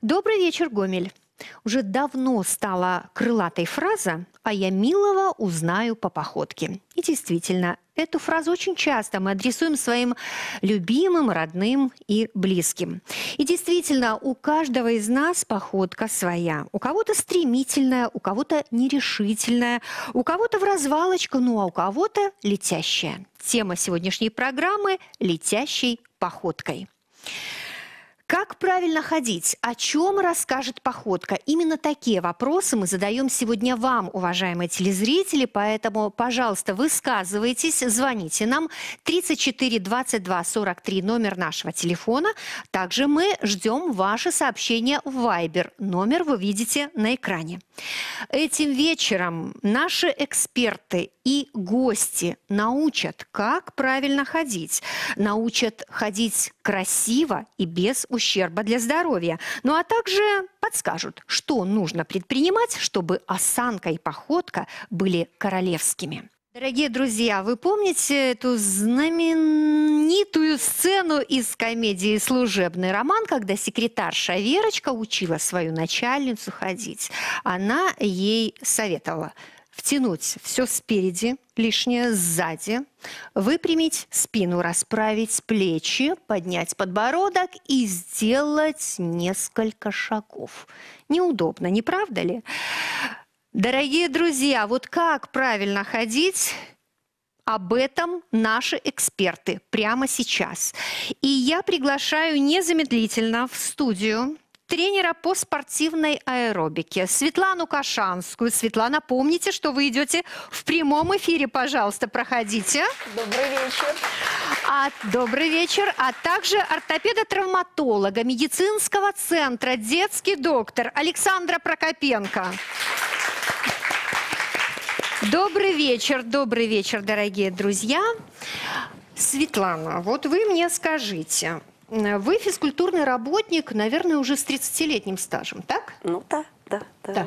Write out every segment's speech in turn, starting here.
Добрый вечер, Гомель. Уже давно стала крылатой фраза «а я милого узнаю по походке». И действительно, эту фразу очень часто мы адресуем своим любимым, родным и близким. И действительно, у каждого из нас походка своя. У кого-то стремительная, у кого-то нерешительная, у кого-то в развалочку, ну а у кого-то летящая. Тема сегодняшней программы – «Летящей походкой». Как правильно ходить? О чем расскажет походка? Именно такие вопросы мы задаем сегодня вам, уважаемые телезрители, поэтому, пожалуйста, высказывайтесь, звоните нам 34 22 43 номер нашего телефона. Также мы ждем ваши сообщения в Viber. Номер вы видите на экране. Этим вечером наши эксперты и гости научат, как правильно ходить, научат ходить красиво и без ущерба для здоровья. Ну а также подскажут, что нужно предпринимать, чтобы осанка и походка были королевскими. Дорогие друзья, вы помните эту знаменитую сцену из комедии «Служебный роман», когда секретарша Верочка учила свою начальницу ходить? Она ей советовала – Втянуть все спереди, лишнее сзади, выпрямить спину, расправить плечи, поднять подбородок и сделать несколько шагов. Неудобно, не правда ли? Дорогие друзья, вот как правильно ходить, об этом наши эксперты прямо сейчас. И я приглашаю незамедлительно в студию тренера по спортивной аэробике Светлану Кашанскую. Светлана, помните, что вы идете в прямом эфире, пожалуйста, проходите. Добрый вечер. А, добрый вечер. А также ортопеда-травматолога медицинского центра детский доктор Александра Прокопенко. Добрый вечер, добрый вечер, дорогие друзья. Светлана, вот вы мне скажите, вы физкультурный работник, наверное, уже с 30-летним стажем, так? Ну да. Да, да, да.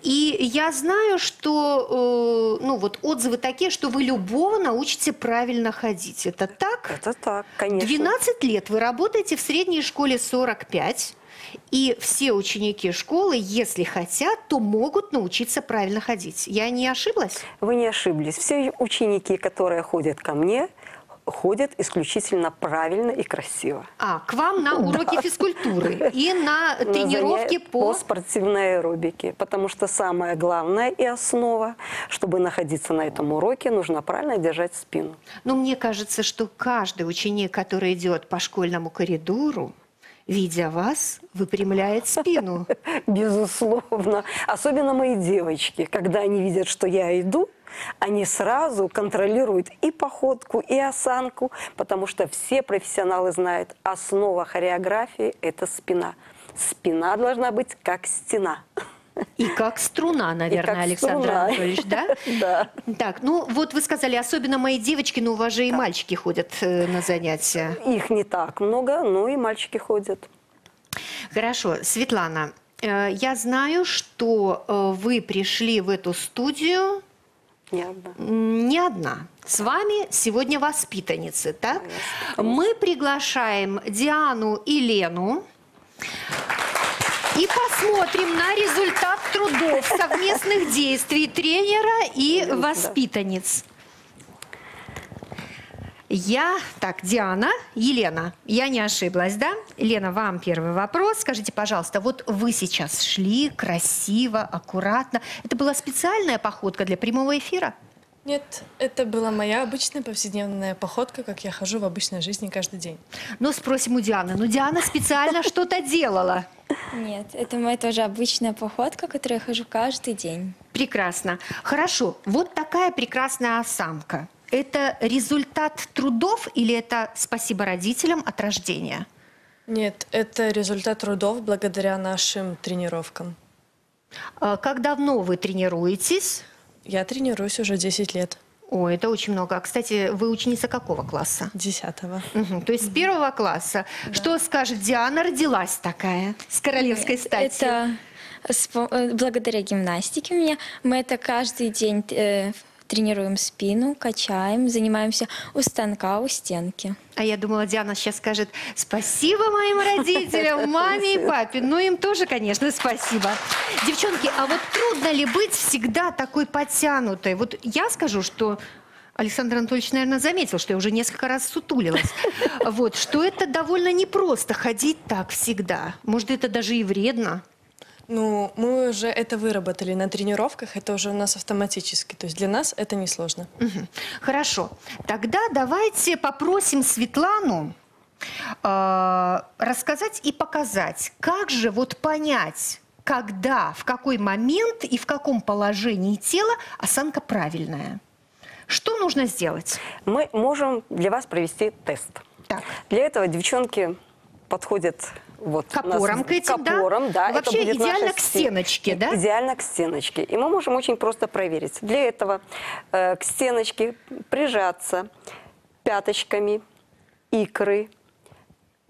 И я знаю, что э, ну, вот отзывы такие, что вы любого научите правильно ходить. Это так? Это так, конечно. 12 лет вы работаете в средней школе 45. И все ученики школы, если хотят, то могут научиться правильно ходить. Я не ошиблась? Вы не ошиблись. Все ученики, которые ходят ко мне, ходят исключительно правильно и красиво. А, к вам на уроки да. физкультуры и на тренировки по... по спортивной аэробике. Потому что самое главное и основа, чтобы находиться на этом уроке, нужно правильно держать спину. Но мне кажется, что каждый ученик, который идет по школьному коридору, видя вас, выпрямляет спину. Безусловно. Особенно мои девочки, когда они видят, что я иду, они сразу контролируют и походку, и осанку, потому что все профессионалы знают, основа хореографии – это спина. Спина должна быть как стена. И как струна, наверное, как Александр струна. Анатольевич, да? Да. Так, ну вот вы сказали, особенно мои девочки, но у вас же и мальчики ходят э, на занятия. Их не так много, но и мальчики ходят. Хорошо. Светлана, э, я знаю, что э, вы пришли в эту студию не одна. Не одна. С вами сегодня воспитанницы, так? Мы приглашаем Диану и Лену. И посмотрим на результат трудов совместных действий тренера и воспитанниц. Я, так, Диана, Елена, я не ошиблась, да? Лена, вам первый вопрос. Скажите, пожалуйста, вот вы сейчас шли красиво, аккуратно. Это была специальная походка для прямого эфира? Нет, это была моя обычная повседневная походка, как я хожу в обычной жизни каждый день. Ну, спросим у Дианы. Ну, Диана специально что-то делала. Нет, это моя тоже обычная походка, которую я хожу каждый день. Прекрасно. Хорошо. Вот такая прекрасная осанка. Это результат трудов или это спасибо родителям от рождения? Нет, это результат трудов благодаря нашим тренировкам. А как давно вы тренируетесь? Я тренируюсь уже 10 лет. О, это очень много. А, Кстати, вы ученица какого класса? Десятого. Мгм, То есть с первого класса. Что скажет Диана? Родилась такая, с королевской стати. Это э, благодаря гимнастике у меня. Мы это каждый день э, тренируем спину, качаем, занимаемся у станка, у стенки. А я думала, Диана сейчас скажет спасибо моим родителям, маме и папе. Ну, им тоже, конечно, спасибо. Девчонки, а вот трудно ли быть всегда такой подтянутой? Вот я скажу, что Александр Анатольевич, наверное, заметил, что я уже несколько раз сутулилась. Вот, что это довольно непросто ходить так всегда. Может, это даже и вредно. Ну, мы уже это выработали на тренировках, это уже у нас автоматически. То есть для нас это несложно. Мгм. Хорошо. Тогда давайте попросим Светлану э, рассказать и показать, как же вот понять, когда, в какой момент и в каком положении тела осанка правильная. Что нужно сделать? Мы можем для вас провести тест. Так. Для этого девчонки подходят вот К у нас опорам к этим, да? опорам, да. это Вообще будет идеально к сте- стеночке, да? Идеально к стеночке. И мы можем очень просто проверить. Для этого э, к стеночке прижаться пяточками, икры,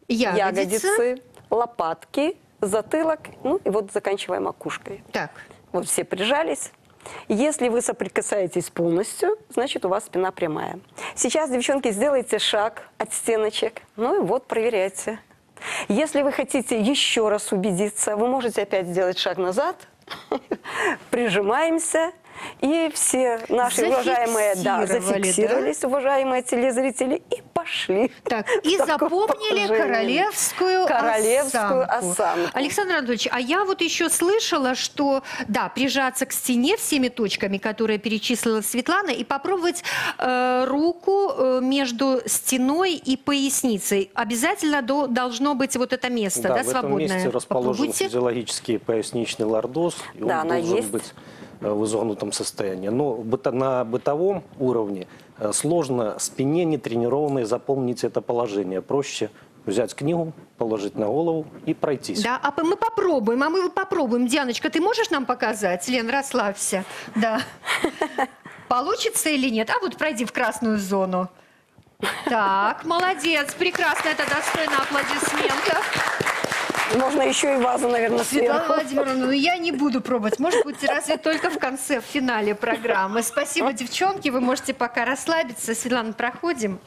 Ягодица. ягодицы, лопатки, затылок, ну и вот заканчивая макушкой. Так. Вот все прижались. Если вы соприкасаетесь полностью, значит у вас спина прямая. Сейчас, девчонки, сделайте шаг от стеночек. Ну и вот, проверяйте. Если вы хотите еще раз убедиться, вы можете опять сделать шаг назад. Прижимаемся. И все наши уважаемые, да, Зафиксировали, да? зафиксировались, уважаемые телезрители, и пошли. Так, в и запомнили королевскую, Королевскую осанку. осанку. Александр Анатольевич, а я вот еще слышала, что, да, прижаться к стене всеми точками, которые перечислила Светлана, и попробовать э, руку э, между стеной и поясницей. Обязательно до- должно быть вот это место, да, в этом свободное. месте расположен Попробуйте. физиологический поясничный лордоз, и Да, он должен есть. быть в изогнутом состоянии. Но на бытовом уровне э, сложно спине нетренированной запомнить это положение. Проще взять книгу, положить на голову и пройтись. Да, а мы попробуем, а мы попробуем. Дианочка, ты можешь нам показать? Лен, расслабься. Да. Получится или нет? А вот пройди в красную зону. Так, молодец, прекрасно, это достойно аплодисментов. Можно еще и вазу, наверное, Светлана сверху. Владимировна, ну я не буду пробовать. Может быть, разве только в конце, в финале программы. Спасибо, девчонки. Вы можете пока расслабиться. Светлана, проходим.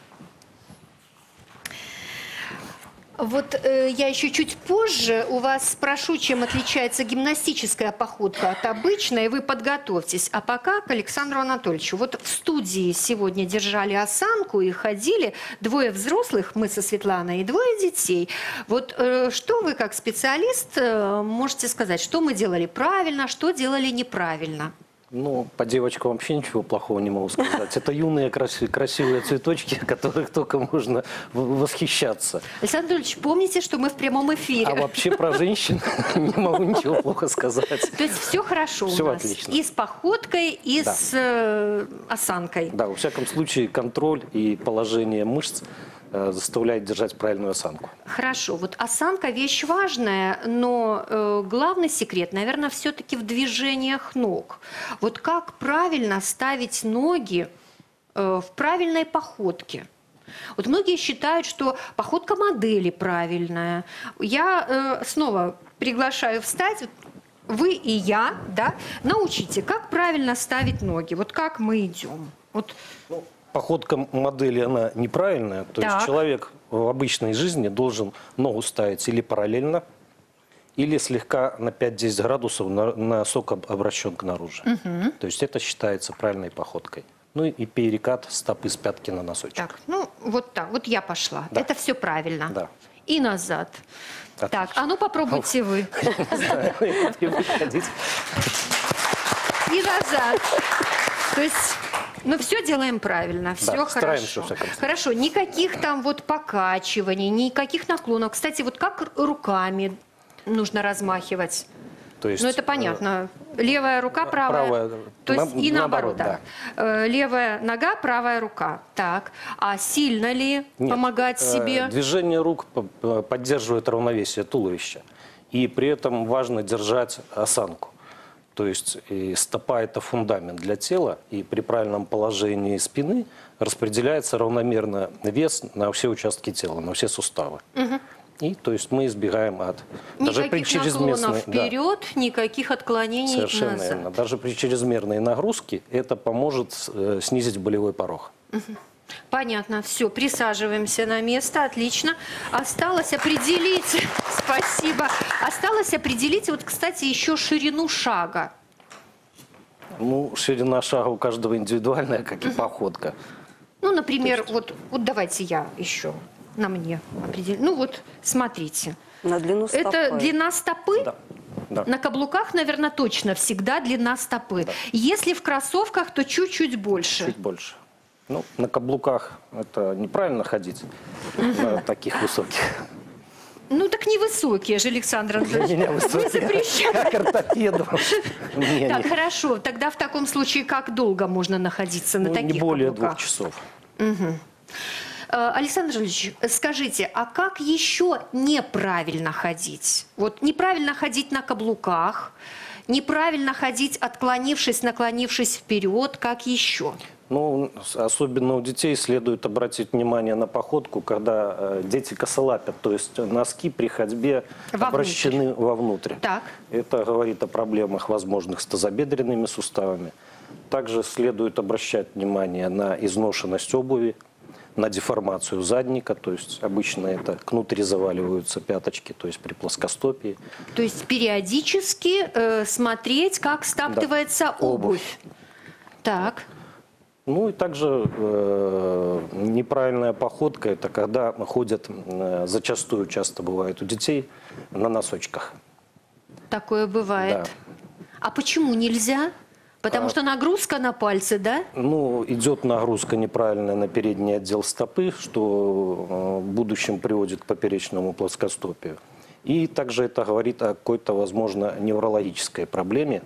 Вот э, я еще чуть позже у вас спрошу, чем отличается гимнастическая походка от обычной, вы подготовьтесь. А пока к Александру Анатольевичу. Вот в студии сегодня держали осанку и ходили двое взрослых, мы со Светланой, и двое детей. Вот э, что вы как специалист э, можете сказать, что мы делали правильно, что делали неправильно? Ну, по девочкам вообще ничего плохого не могу сказать. Это юные краси- красивые цветочки, которых только можно восхищаться. Александр Анатольевич, помните, что мы в прямом эфире? А вообще про женщин не могу ничего плохо сказать. То есть все хорошо нас. отлично. И с походкой, и с э, осанкой. Да, во всяком случае, контроль и положение мышц заставляет держать правильную осанку. Хорошо, вот осанка вещь важная, но э, главный секрет, наверное, все-таки в движениях ног. Вот как правильно ставить ноги э, в правильной походке? Вот многие считают, что походка модели правильная. Я э, снова приглашаю встать. Вы и я, да, научите, как правильно ставить ноги. Вот как мы идем. Вот Походка модели, она неправильная. То Так. есть человек в обычной жизни должен ногу ставить или параллельно, или слегка на 5-10 градусов на, носок об- обращен к наружу. То есть это считается правильной походкой. Ну и перекат стопы с пятки на носочек. Так, ну вот так, вот я пошла. Да. Это все правильно. Да. И назад. Отлично. Так, а ну попробуйте вы. И назад. То есть, ну все делаем правильно, все стараемся, хорошо. Хорошо, никаких там вот покачиваний, никаких наклонов. Кстати, вот как руками нужно размахивать? То есть, ну это э, понятно. Левая рука, правая. правая, То есть на- и наоборот, наоборот, да. Э, Левая нога, правая рука. Так. А сильно ли Нет, помогать э, себе? Движение рук поддерживает равновесие туловища. И при этом важно держать осанку. То есть стопа – это фундамент для тела, и при правильном положении спины распределяется равномерно вес на все участки тела, на все суставы. И то есть мы избегаем от даже при Никаких чрезмерной да, вперед, никаких отклонений совершенно назад. верно. Даже при чрезмерной нагрузке это поможет э, снизить болевой порог. Понятно, все, присаживаемся на место, отлично. Осталось определить, спасибо, осталось определить, вот, кстати, еще ширину шага. Ну, ширина шага у каждого индивидуальная, как и походка. Ну, например, вот, вот давайте я еще на мне определю. Ну вот, смотрите. На длину стопы. Это длина стопы? Да. Да. На каблуках, наверное, точно всегда длина стопы. Если в кроссовках, то чуть-чуть больше. Чуть больше. Ну, на каблуках это неправильно ходить на таких высоких. Ну так невысокие же, Александр Для Андреевич. меня Вы высокие, как ортопеду. Не, Так, не. хорошо. Тогда в таком случае как долго можно находиться на Ну, таких не более каблуках? двух часов. Э, Александр Ильич, скажите, а как еще неправильно ходить? Вот неправильно ходить на каблуках, неправильно ходить, отклонившись, наклонившись вперед, как еще? Ну, особенно у детей следует обратить внимание на походку, когда э, дети косолапят, то есть носки при ходьбе Вовнутрь. обращены вовнутрь. Так. Это говорит о проблемах, возможных с тазобедренными суставами. Также следует обращать внимание на изношенность обуви, на деформацию задника, то есть обычно это кнутри заваливаются пяточки, то есть при плоскостопии. То есть периодически э, смотреть, как стаптывается обувь. Обувь. Так. Ну и также э, неправильная походка, это когда ходят, э, зачастую часто бывает у детей, на носочках. Такое бывает. Да. А почему нельзя? Потому А- что нагрузка на пальцы, да? Ну, идет нагрузка неправильная на передний отдел стопы, что э, в будущем приводит к поперечному плоскостопию. И также это говорит о какой-то, возможно, неврологической проблеме.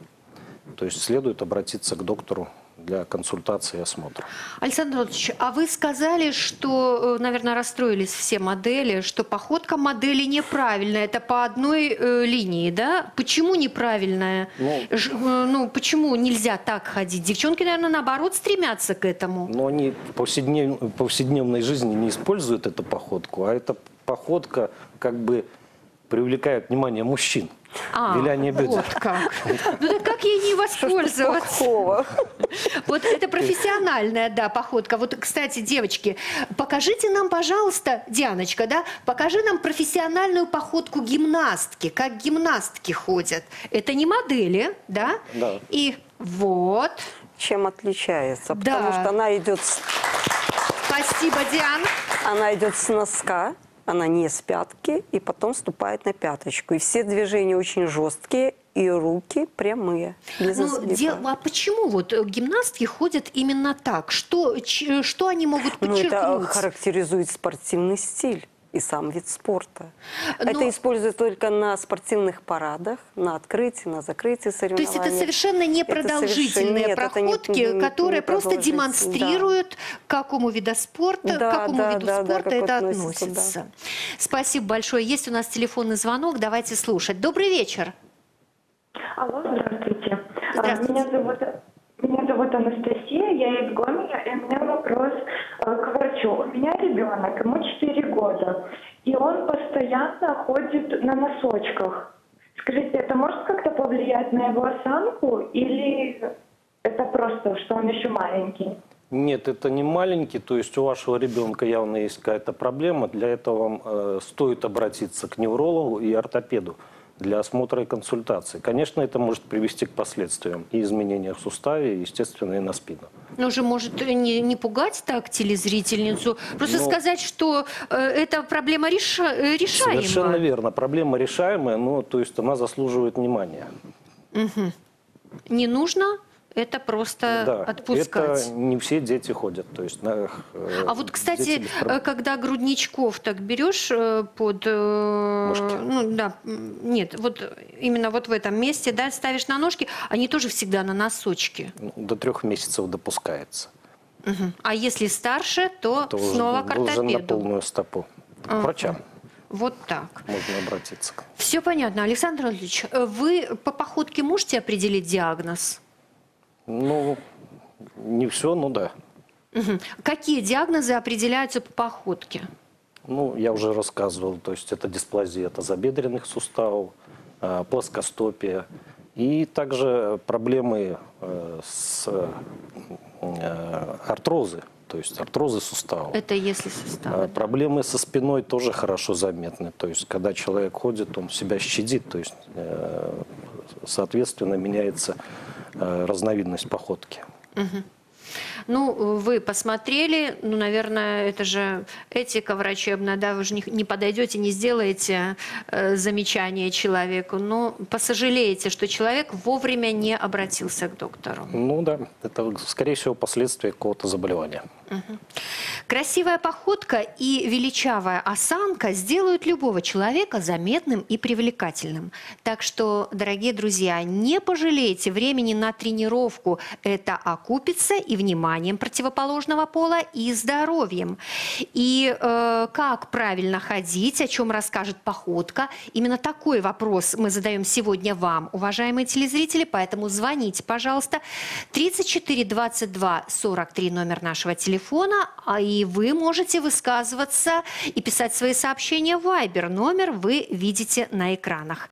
То есть следует обратиться к доктору для консультации и осмотра. Александр Анатольевич, а вы сказали, что, э, наверное, расстроились все модели, что походка модели неправильная, это по одной э, линии, да? Почему неправильная? Ну- Ж- э, ну, почему нельзя так ходить? Девчонки, наверное, наоборот стремятся к этому. Но они в повседнев- повседневной жизни не используют эту походку, а эта походка как бы привлекает внимание мужчин. А, Виляние бедер. вот как. Ну так как ей не воспользоваться? Плохого. Вот это профессиональная, да, походка. Вот, кстати, девочки, покажите нам, пожалуйста, Дианочка, да, покажи нам профессиональную походку гимнастки, как гимнастки ходят. Это не модели, да? Да. И вот. Чем отличается? Да. Потому что она идет, с- Спасибо, Диан. она идет с носка, она не с пятки, и потом ступает на пяточку. И все движения очень жесткие, и руки прямые, Ну, изгиба. де- а почему вот э, гимнастки ходят именно так? Что, ч- что они могут Ну, это подчеркнуть? характеризует спортивный стиль и сам вид спорта. Но- Это используют только на спортивных парадах, на открытии, на закрытии То соревнований. есть это совершенно Это непродолжительные совершенно- нет, это не- проходки, не- не которые просто продолжительные, демонстрируют, к какому виду спорта, к Да, какому да, виду да, да, спорта как это относится, относится. Спасибо большое. Есть у нас телефонный звонок, давайте слушать. Добрый вечер. Алло, здравствуйте. А, Здравствуйте. Меня зовут, меня зовут Анастасия, я из Гомеля, и у меня вопрос э, к врачу. У меня ребенок, ему 4 года, и он постоянно ходит на носочках. Скажите, это может как-то повлиять на его осанку или это просто, что он еще маленький? Нет, это не маленький, то есть у вашего ребенка явно есть какая-то проблема. Для этого вам э, стоит обратиться к неврологу и ортопеду для осмотра и консультации. Конечно, это может привести к последствиям и изменениям в суставе, и, естественно, и на спину. Ну же, может, не, не пугать так телезрительницу, просто Ну- сказать, что э, эта проблема реша- э, решаема. Совершенно верно. Проблема решаемая, но то есть она заслуживает внимания. Не нужно это просто да, отпускать. это не все дети ходят. То есть, на, э, А вот, кстати, э, когда грудничков так берешь э, под... э, Ножки. Ну, да, нет, вот именно вот в этом месте, да, ставишь на ножки, они тоже всегда на носочки. До трех месяцев допускается. Мгм. А если старше, то, То снова к на полную стопу. К врачам. Вот так. можно обратиться. Все понятно. Александр Анатольевич, э, вы по походке можете определить диагноз? Ну, не все, ну да. Какие диагнозы определяются по походке? Ну, я уже рассказывал, то есть это дисплазия тазобедренных суставов, э, плоскостопие и также проблемы э, с э, артрозы, то есть артрозы суставов. Это если суставы. Проблемы со спиной тоже хорошо заметны. То есть, когда человек ходит, он себя щадит, то есть, соответственно, меняется разновидность походки. Ну, вы посмотрели, ну, наверное, это же этика врачебная, да, вы же не, не подойдете, не сделаете э, замечание человеку, но посожалеете, что человек вовремя не обратился к доктору. Ну да, это, скорее всего, последствия какого-то заболевания. Красивая походка и величавая осанка сделают любого человека заметным и привлекательным. Так что, дорогие друзья, не пожалейте времени на тренировку. Это окупится и вниманием противоположного пола, и здоровьем. И э, как правильно ходить, о чем расскажет походка. Именно такой вопрос мы задаем сегодня вам, уважаемые телезрители. Поэтому звоните, пожалуйста. 34 22 43 номер нашего телефона. А и вы можете высказываться и писать свои сообщения в Viber. Номер вы видите на экранах.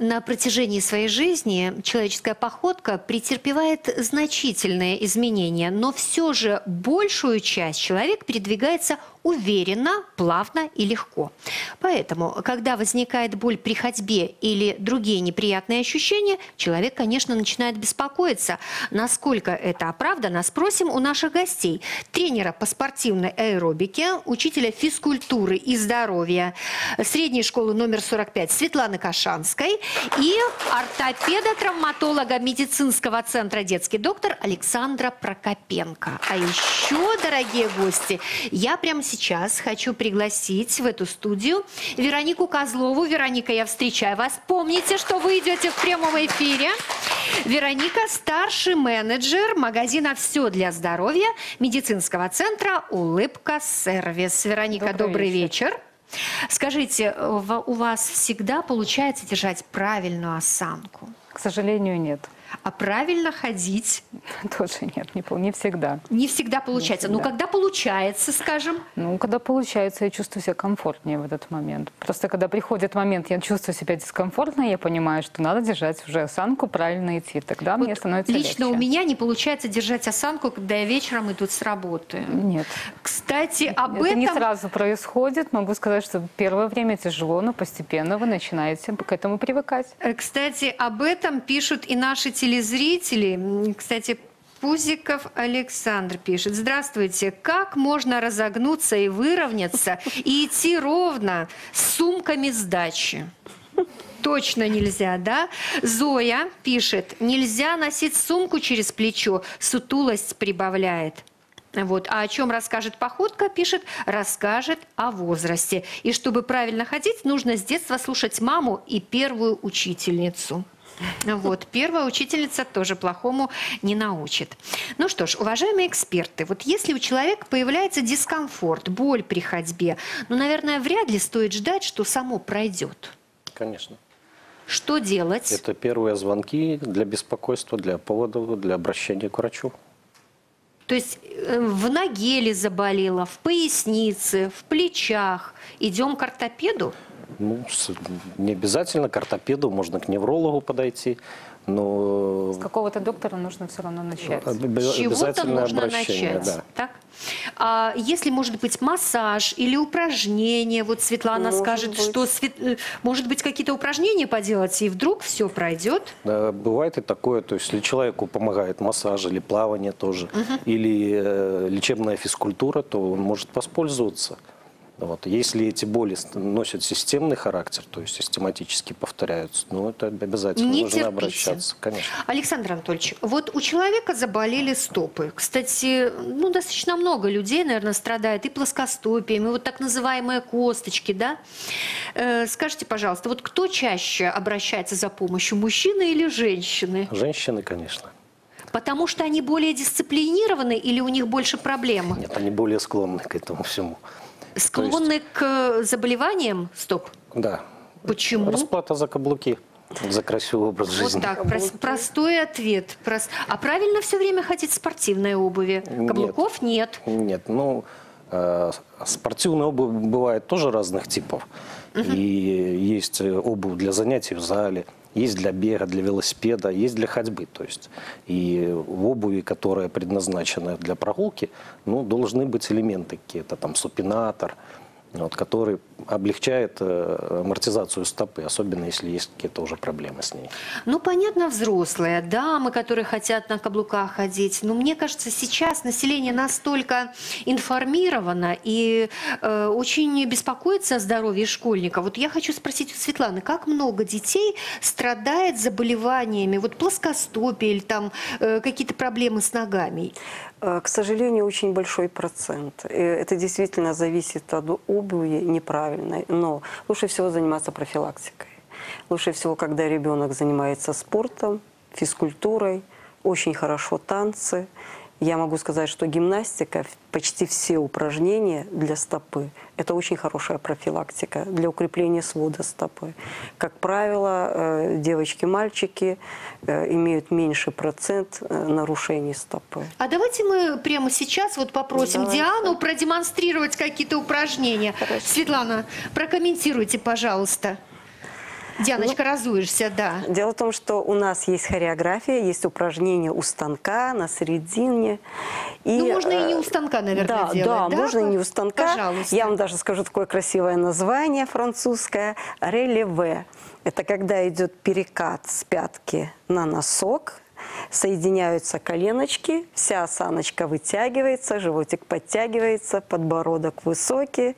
На протяжении своей жизни человеческая походка претерпевает значительные изменения, но все же большую часть человек передвигается уверенно, плавно и легко. Поэтому, когда возникает боль при ходьбе или другие неприятные ощущения, человек, конечно, начинает беспокоиться. Насколько это оправдано, спросим у наших гостей. Тренера по спортивной аэробике, учителя физкультуры и здоровья средней школы номер 45 Светланы Кашанской и ортопеда-травматолога медицинского центра «Детский доктор» Александра Прокопенко. А еще, дорогие гости, я прямо сейчас хочу пригласить в эту студию Веронику Козлову. Вероника, я встречаю вас. Помните, что вы идете в прямом эфире. Вероника – старший менеджер магазина «Все для здоровья» медицинского центра «Улыбка Сервис». Вероника, добрый, Добрый вечер. вечер. Скажите, у вас всегда получается держать правильную осанку? К сожалению, нет. А правильно ходить Тоже нет, не, не всегда. не всегда получается. Но всегда. когда получается, скажем, Ну, когда получается, я чувствую себя комфортнее в этот момент. Просто когда приходит момент, я чувствую себя дискомфортно, я понимаю, что надо держать уже осанку, правильно идти. Тогда мне вот становится лично легче. у меня не получается держать осанку, когда я вечером иду с работы. Нет. Кстати, об Это этом... не сразу происходит. Могу сказать, что первое время тяжело, но постепенно вы начинаете к этому привыкать. Э, Кстати, об этом пишут и наши телезрители. М, Кстати, Пузиков Александр пишет. Здравствуйте. Как можно разогнуться и выровняться и идти ровно с сумками сдачи? Точно нельзя, да? Зоя пишет. Нельзя носить сумку через плечо. Сутулость прибавляет. Вот. А о чем расскажет походка, пишет, расскажет о возрасте. И чтобы правильно ходить, нужно с детства слушать маму и первую учительницу. Вот, первая учительница тоже плохому не научит. Ну что ж, уважаемые эксперты, вот если у человека появляется дискомфорт, боль при ходьбе, ну, наверное, вряд ли стоит ждать, что само пройдет. Конечно. Что делать? Это первые звонки для беспокойства, для поводов, для обращения к врачу. То есть э, в ноге ли заболело, в пояснице, в плечах. Идем к ортопеду? Ну, не обязательно к ортопеду, можно к неврологу подойти, но С какого-то доктора нужно все равно начать. С чего-то нужно начать. да. Так? А если, может быть, массаж или упражнения, вот Светлана Может скажет, быть. что, Свет- э, может быть, какие-то упражнения поделать, и вдруг все пройдет? Да, Бывает и такое, то есть если человеку помогает массаж или плавание тоже, или э, лечебная физкультура, то он может воспользоваться. Вот. Если эти боли носят системный характер, то есть систематически повторяются, ну это обязательно Не нужно терпите. обращаться. Конечно. Александр Анатольевич, вот у человека заболели стопы. Кстати, ну, достаточно много людей, наверное, страдает и плоскостопием, и вот так называемые косточки, да? Э, скажите, пожалуйста, вот кто чаще обращается за помощью, мужчины или женщины? Женщины, конечно. Потому что они более дисциплинированы или у них больше проблем? Нет, они более склонны к этому всему. Склонны к заболеваниям стоп? Да. Почему? Расплата за каблуки, за красивый образ Вот жизни. так, прос- простой ответ. Прос- А правильно все время ходить в спортивной обуви? Нет. Каблуков нет. Нет, ну, э, спортивная обувь бывает тоже разных типов. И есть э, обувь для занятий в зале, есть для бега, для велосипеда, есть для ходьбы. То есть и в обуви, которая предназначена для прогулки, ну, должны быть элементы какие-то, там, супинатор, вот, который облегчает э, амортизацию стопы, особенно если есть какие-то уже проблемы с ней. Ну, понятно, взрослые, дамы, которые хотят на каблуках ходить. Но мне кажется, сейчас население настолько информировано и э, очень беспокоится о здоровье школьников. Вот я хочу спросить у Светланы, как много детей страдает заболеваниями, вот плоскостопие или там э, какие-то проблемы с ногами? Э, К сожалению, очень большой процент. Это действительно зависит от обуви неправильной. Но лучше всего заниматься профилактикой. Лучше всего, когда ребенок занимается спортом, физкультурой, очень хорошо танцы. Я могу сказать, что гимнастика, почти все упражнения для стопы – это очень хорошая профилактика для укрепления свода стопы. Как правило, э, девочки-мальчики э, имеют меньший процент э, нарушений стопы. А давайте мы прямо сейчас вот попросим Давайте. Диану продемонстрировать какие-то упражнения. Хорошо. Светлана, прокомментируйте, пожалуйста. Дианочка, разуешься, да. Дело в том, что у нас есть хореография, есть упражнения у станка, на середине. И, Ну, можно и не э, у станка, наверное, да, делать, Да, да? можно и не у станка. Пожалуйста. Я вам даже скажу такое красивое название французское – релеве. Это когда идет перекат с пятки на носок, соединяются коленочки, вся осаночка вытягивается, животик подтягивается, подбородок высокий.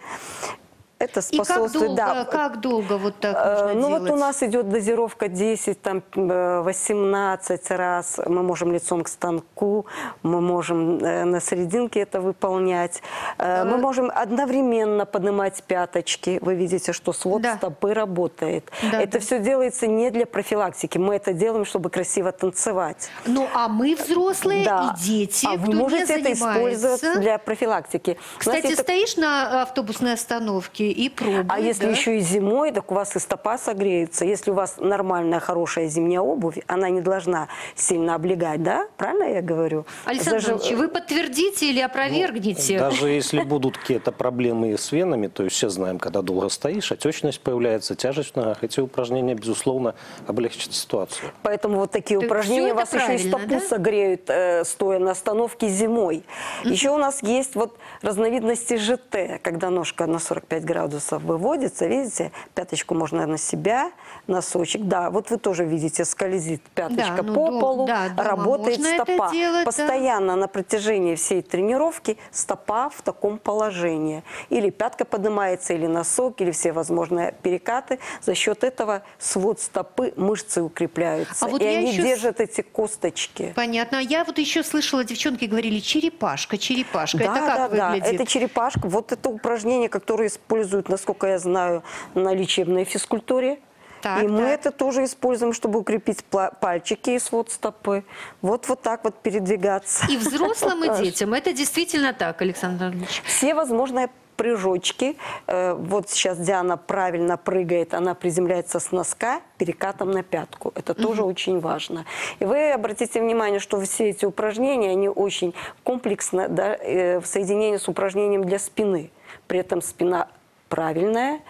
Это И как способствует, долго, да, как долго вот так Э, нужно Ну делать? вот у нас идет дозировка 10, там э, 18 раз. Мы можем лицом к станку, мы можем э, на серединке это выполнять. Э, Мы можем одновременно поднимать пяточки. Вы видите, что свод Да. стопы работает. Да, это да. все делается не для профилактики. Мы это делаем, чтобы красиво танцевать. Ну, а мы взрослые Да. и дети, а вы можете это использовать занимается. для профилактики. Кстати, есть стоишь на автобусной остановке и пробуешь, А если да? еще и зимой, так у вас и стопа согреется. Если у вас нормальная, хорошая зимняя обувь, она не должна сильно облегать, да? Правильно я говорю? Александр Зажив- Иванович, вы подтвердите или опровергните? Даже если будут какие-то проблемы с венами, то есть все знаем, когда долго стоишь, отечность появляется, тяжесть в ногах, эти упражнения, безусловно, облегчат ситуацию. Поэтому вот такие То упражнения вас еще и стопу да? согреют, э, стоя на остановке зимой. Еще у нас есть вот разновидности ЖТ, когда ножка на 45 градусов выводится, видите, пяточку можно на себя, носочек. Да, вот вы тоже видите, скользит пяточка Да, ну, по дом- полу, да, дома работает стопа. делать, да. Постоянно на протяжении всей тренировки стопа в таком положении. Или пятка поднимается, или носок, или все возможные перекаты. За счет этого свод стопы, мышцы укрепляются. А вот и они еще держат эти косточки. Понятно. А Я вот еще слышала, девчонки говорили, черепашка, черепашка. это как да, да. выглядит? Это черепашка. Вот это упражнение, которое используют, насколько я знаю, на лечебной физкультуре. Так, и мы так. это тоже используем, чтобы укрепить пальчики и свод стопы. Вот, вот так вот передвигаться. И взрослым, и детям. Это действительно так, Александр Ильич. Все возможные прыжочки. Э, Вот сейчас Диана правильно прыгает, она приземляется с носка перекатом на пятку. Это тоже очень важно. И вы обратите внимание, что все эти упражнения, они очень комплексно да, э, в соединении с упражнением для спины. При этом спина правильная,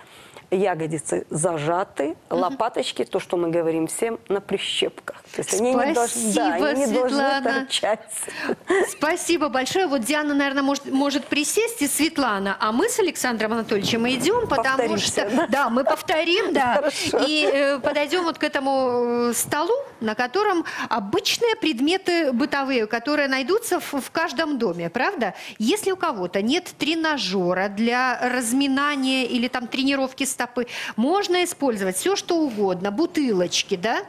ягодицы зажаты, лопаточки, то, что мы говорим всем, на прищепках. То есть они не, должны, да, они не должны торчать. Спасибо большое. Вот Диана, наверное, может, может присесть, и Светлана. А мы с Александром Анатольевичем идем, потому Повторимся, что... Да? мы повторим, да. Хорошо. И э, подойдем вот к этому э, столу, на котором обычные предметы бытовые, которые найдутся в, в каждом доме, правда? Если у кого-то нет тренажера для разминания или там тренировки стопы, можно использовать все, что угодно, бутылочки, да?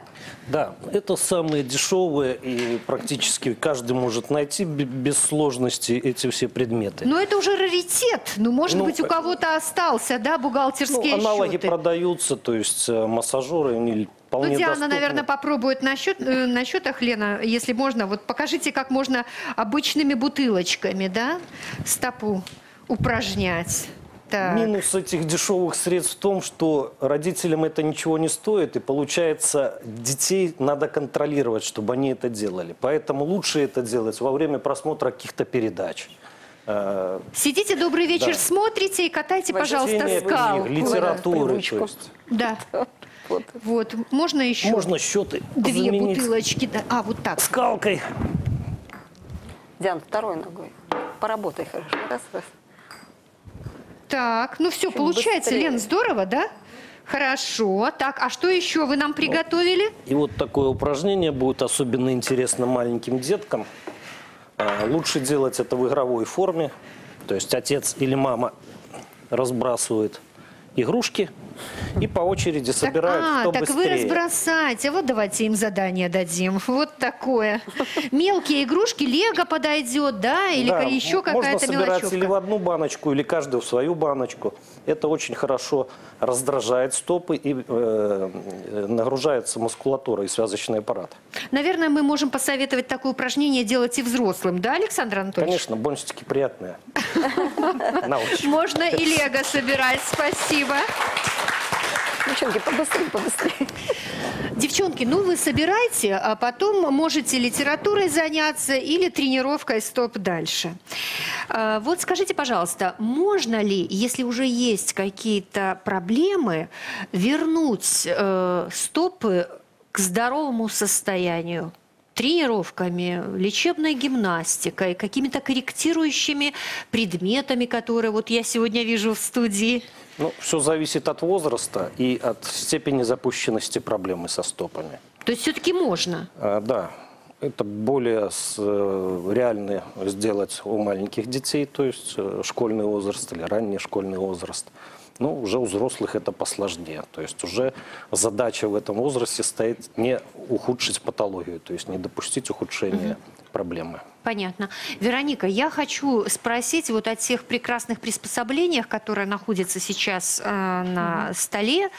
Да, это самые дешевые и практически каждый может найти без сложности эти все предметы. Но это уже раритет. Ну, может Ну, быть, у э, кого-то остался, да, Ну, бухгалтерские аналоги счеты. продаются, то есть э, массажеры они Ну, вполне Диана, доступны. наверное, попробует на, счет, э, на счетах, Лена, если можно. Вот покажите, как можно обычными бутылочками, да, стопу упражнять. Так. Минус этих дешевых средств в том, что родителям это ничего не стоит, и получается, детей надо контролировать, чтобы они это делали. Поэтому лучше это делать во время просмотра каких-то передач. Э, Сидите, добрый вечер, Да. смотрите и катайте, пожалуйста, чтение скалку. книг, литературы. Да. Вот. Вот. Можно еще Можно счеты две заменить бутылочки? да. А, вот так. скалкой. Диан, второй ногой. Поработай хорошо. Раз, раз. Так, ну все, Чуть получается, быстрее. Лен, здорово, да? Хорошо. Так, а что еще вы нам приготовили? И вот такое упражнение будет особенно интересно маленьким деткам. А, Лучше делать это в игровой форме. То есть отец или мама разбрасывает игрушки и по очереди собирают, так, а, кто так быстрее. вы разбросайте. Вот давайте им задание дадим. Вот такое. Мелкие игрушки, лего подойдет, да? Или Да, еще какая-то Можно собирать мелочевка. или в одну баночку, или каждый в свою баночку. Это очень хорошо раздражает стопы и э, нагружается мускулатура и связочный аппарат. Наверное, мы можем посоветовать такое упражнение делать и взрослым, да, Александр Анатольевич? Конечно, бончики приятные. Можно и лего собирать, спасибо. Девчонки, побыстрее, побыстрее. Девчонки, ну вы собирайте, а потом можете литературой заняться или тренировкой стоп дальше. А, Вот скажите, пожалуйста, можно ли, если уже есть какие-то проблемы, вернуть э, стопы к здоровому состоянию? Тренировками, лечебной гимнастикой, какими-то корректирующими предметами, которые вот я сегодня вижу в студии. Ну, все зависит от возраста и от степени запущенности проблемы со стопами. То есть все-таки можно. А, да, это более с- э, реально сделать у маленьких детей, то есть э, школьный возраст или ранний школьный возраст. Но уже у взрослых это посложнее. То есть уже задача в этом возрасте стоит не ухудшить патологию, то есть не допустить ухудшения проблемы. Понятно. Вероника, я хочу спросить вот о тех прекрасных приспособлениях, которые находятся сейчас э, на столе.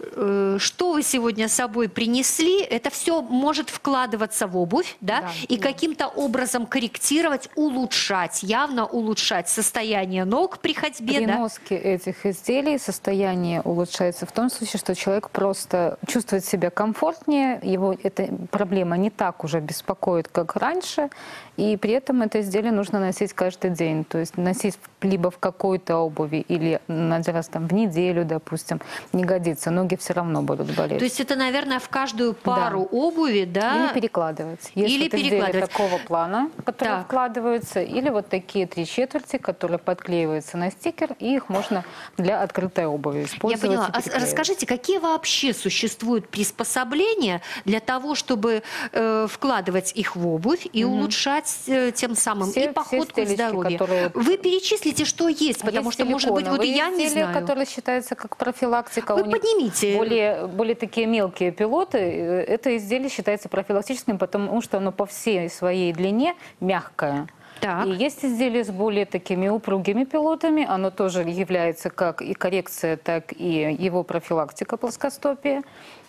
Э, что вы сегодня с собой принесли? Это все может вкладываться в обувь, да? Да, и да. каким-то образом корректировать, улучшать, явно улучшать состояние ног при ходьбе, При да? носке этих изделий состояние улучшается в том случае, что человек просто чувствует себя комфортнее, его эта проблема не так уже беспокоит, как раньше, и при этом это изделие нужно носить каждый день, то есть носить либо в какой-то обуви или один раз там в неделю, допустим, не годится, ноги все равно будут болеть. То есть это, наверное, в каждую пару обуви, да? Или перекладывать. Есть Или перекладывать. такого плана, которые Так. вкладываются, или вот такие три четверти, которые подклеиваются на стикер, и их можно для открытой обуви Я использовать. поняла. и А расскажите, какие вообще существуют приспособления для того, чтобы э, вкладывать их в обувь и улучшать э, тем самым Все- и все походку и стелечки, здоровье? которые- Вы перечислите, что есть, потому Есть что, может быть, вот и я не изделия, знаю. которые считаются как профилактика. Вы поднимите. Более, более такие мелкие пилоты. Э, Это изделие считается профилактическим, потому что оно по всей своей длине мягкое. Так. И есть изделия с более такими упругими пилотами. Оно тоже является как и коррекция, так и его профилактика плоскостопия.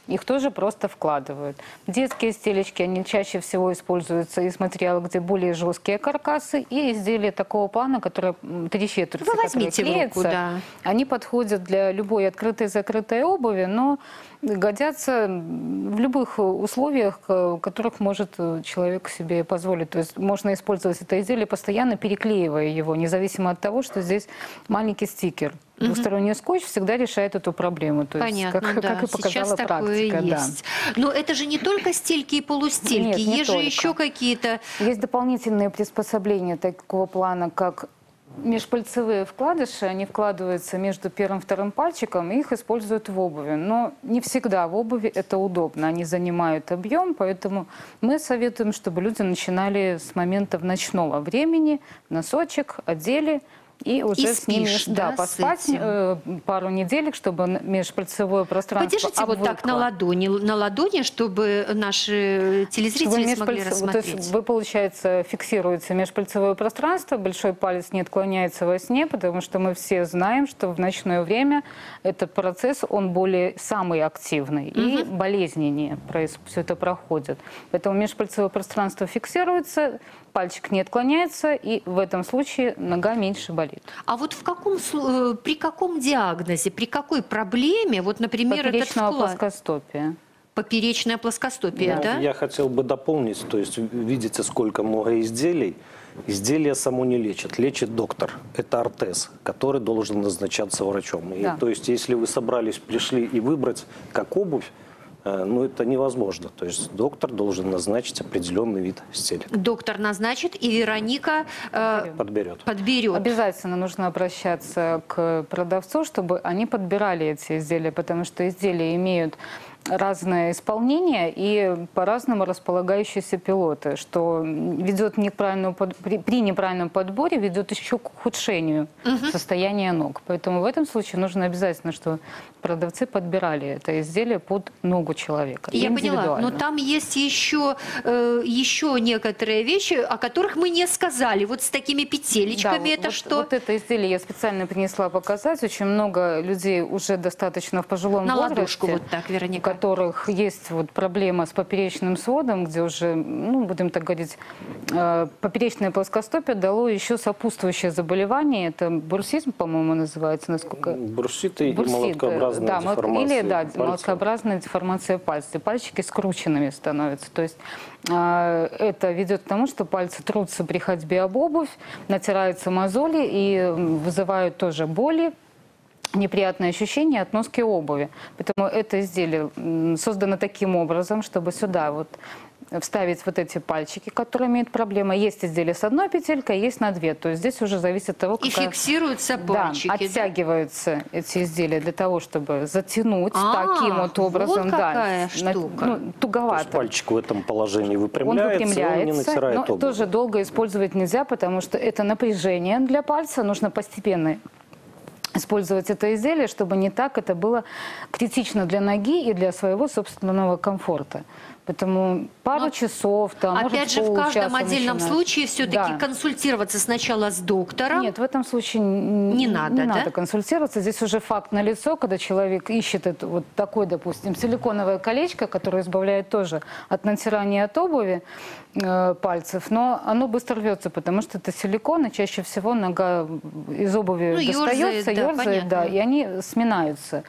Их тоже просто вкладывают. Детские стелечки, они чаще всего используются из материала, где более жесткие каркасы, и изделия такого плана, которые три четверти, Вы которые возьмите в руку, клеятся, да. они подходят для любой открытой и закрытой обуви, но годятся в любых условиях, э, которых может э, человек себе позволить. То есть можно использовать это изделие, постоянно переклеивая его, независимо от того, что здесь маленький стикер. Двусторонний скотч всегда решает эту проблему. То есть, Понятно, как, да. как и Сейчас показала такое практика. да. есть. Но это же не только стельки и полустельки, Нет, не есть же только. еще какие-то... Есть дополнительные приспособления такого плана, как Межпальцевые вкладыши, они вкладываются между первым и вторым пальчиком, и их используют в обуви. Но не всегда в обуви это удобно, они занимают объем, поэтому мы советуем, чтобы люди начинали с момента ночного времени, носочек одели, и уже с ними спишь, да, да, поспать э, пару неделек, чтобы межпальцевое пространство Подержите вот так на обвыкло. ладони, на ладони, чтобы наши телезрители Вы смогли рассмотреть. То есть вы, получается, фиксируете межпальцевое пространство, большой палец не отклоняется во сне, потому что мы все знаем, что в ночное время этот процесс, он более самый активный и болезненнее все это проходит. Поэтому межпальцевое пространство фиксируется, пальчик не отклоняется, и в этом случае нога меньше болит. А вот в каком, э, при каком диагнозе, при какой проблеме, вот, например, этот вклад... плоскостопия. Поперечное плоскостопие, Ну, да? Я хотел бы дополнить, то есть видите, сколько много изделий. Изделие само не лечит, лечит доктор. Это ортез, который должен назначаться врачом. И, Да. То есть если вы собрались, пришли и выбрать как обувь, ну это невозможно. То есть доктор должен назначить определенный вид стиля. Доктор назначит, и Вероника э, Подберет. подберет. Обязательно нужно обращаться к продавцу, чтобы они подбирали эти изделия, потому что изделия имеют разное исполнение и по-разному располагающиеся пилоты, что ведет неправильному под- при, при неправильном подборе ведет еще к ухудшению состояния ног. Поэтому в этом случае нужно обязательно, чтобы продавцы подбирали это изделие под ногу человека. Я поняла, но там есть еще, э, еще некоторые вещи, о которых мы не сказали. Вот с такими петелечками Да, это вот, что? Вот это изделие я специально принесла показать. Очень много людей уже достаточно в пожилом На возрасте. ладошку вот так, у Вероника. которых есть вот проблема с поперечным сводом, где уже, ну, будем так говорить, э, поперечное плоскостопие дало еще сопутствующее заболевание. Это бурсизм, по-моему, называется, насколько... Бурситы и Бурсит, молоткообразная да, деформация или да, пальцев. молокообразная деформация пальцев. Пальчики скрученными становятся. То есть э, это ведет к тому, что пальцы трутся при ходьбе об обувь, натираются мозоли и вызывают тоже боли, неприятные ощущения от носки обуви. Поэтому это изделие создано таким образом, чтобы сюда вот вставить вот эти пальчики, которые имеют проблемы. Есть изделия с одной петелькой, есть на две. То есть здесь уже зависит от того, И какая... фиксируются Да, пальчики. да? оттягиваются эти изделия для того, чтобы затянуть А, таким вот вот образом. какая да, на- штука. ну, То есть туговато. пальчик в этом положении Он выпрямляется, он, не выпрямляется, натирает но обувь. тоже долго использовать нельзя, потому что это напряжение для пальца, нужно постепенно использовать это изделие, чтобы не так это было критично для ноги и для своего собственного комфорта. Поэтому пару Но часов, там, может, Опять же, в каждом отдельном начинать. случае все-таки Да. консультироваться сначала с доктором. Нет, в этом случае н- Не надо, не да? надо консультироваться. Здесь уже факт налицо, когда человек ищет это, вот такое, допустим, силиконовое колечко, которое избавляет тоже от натирания от обуви э, пальцев, но оно быстро рвется, потому что это силикон, и чаще всего нога из обуви Ну, достается, да, ёрзает, понятно. да, и они сминаются.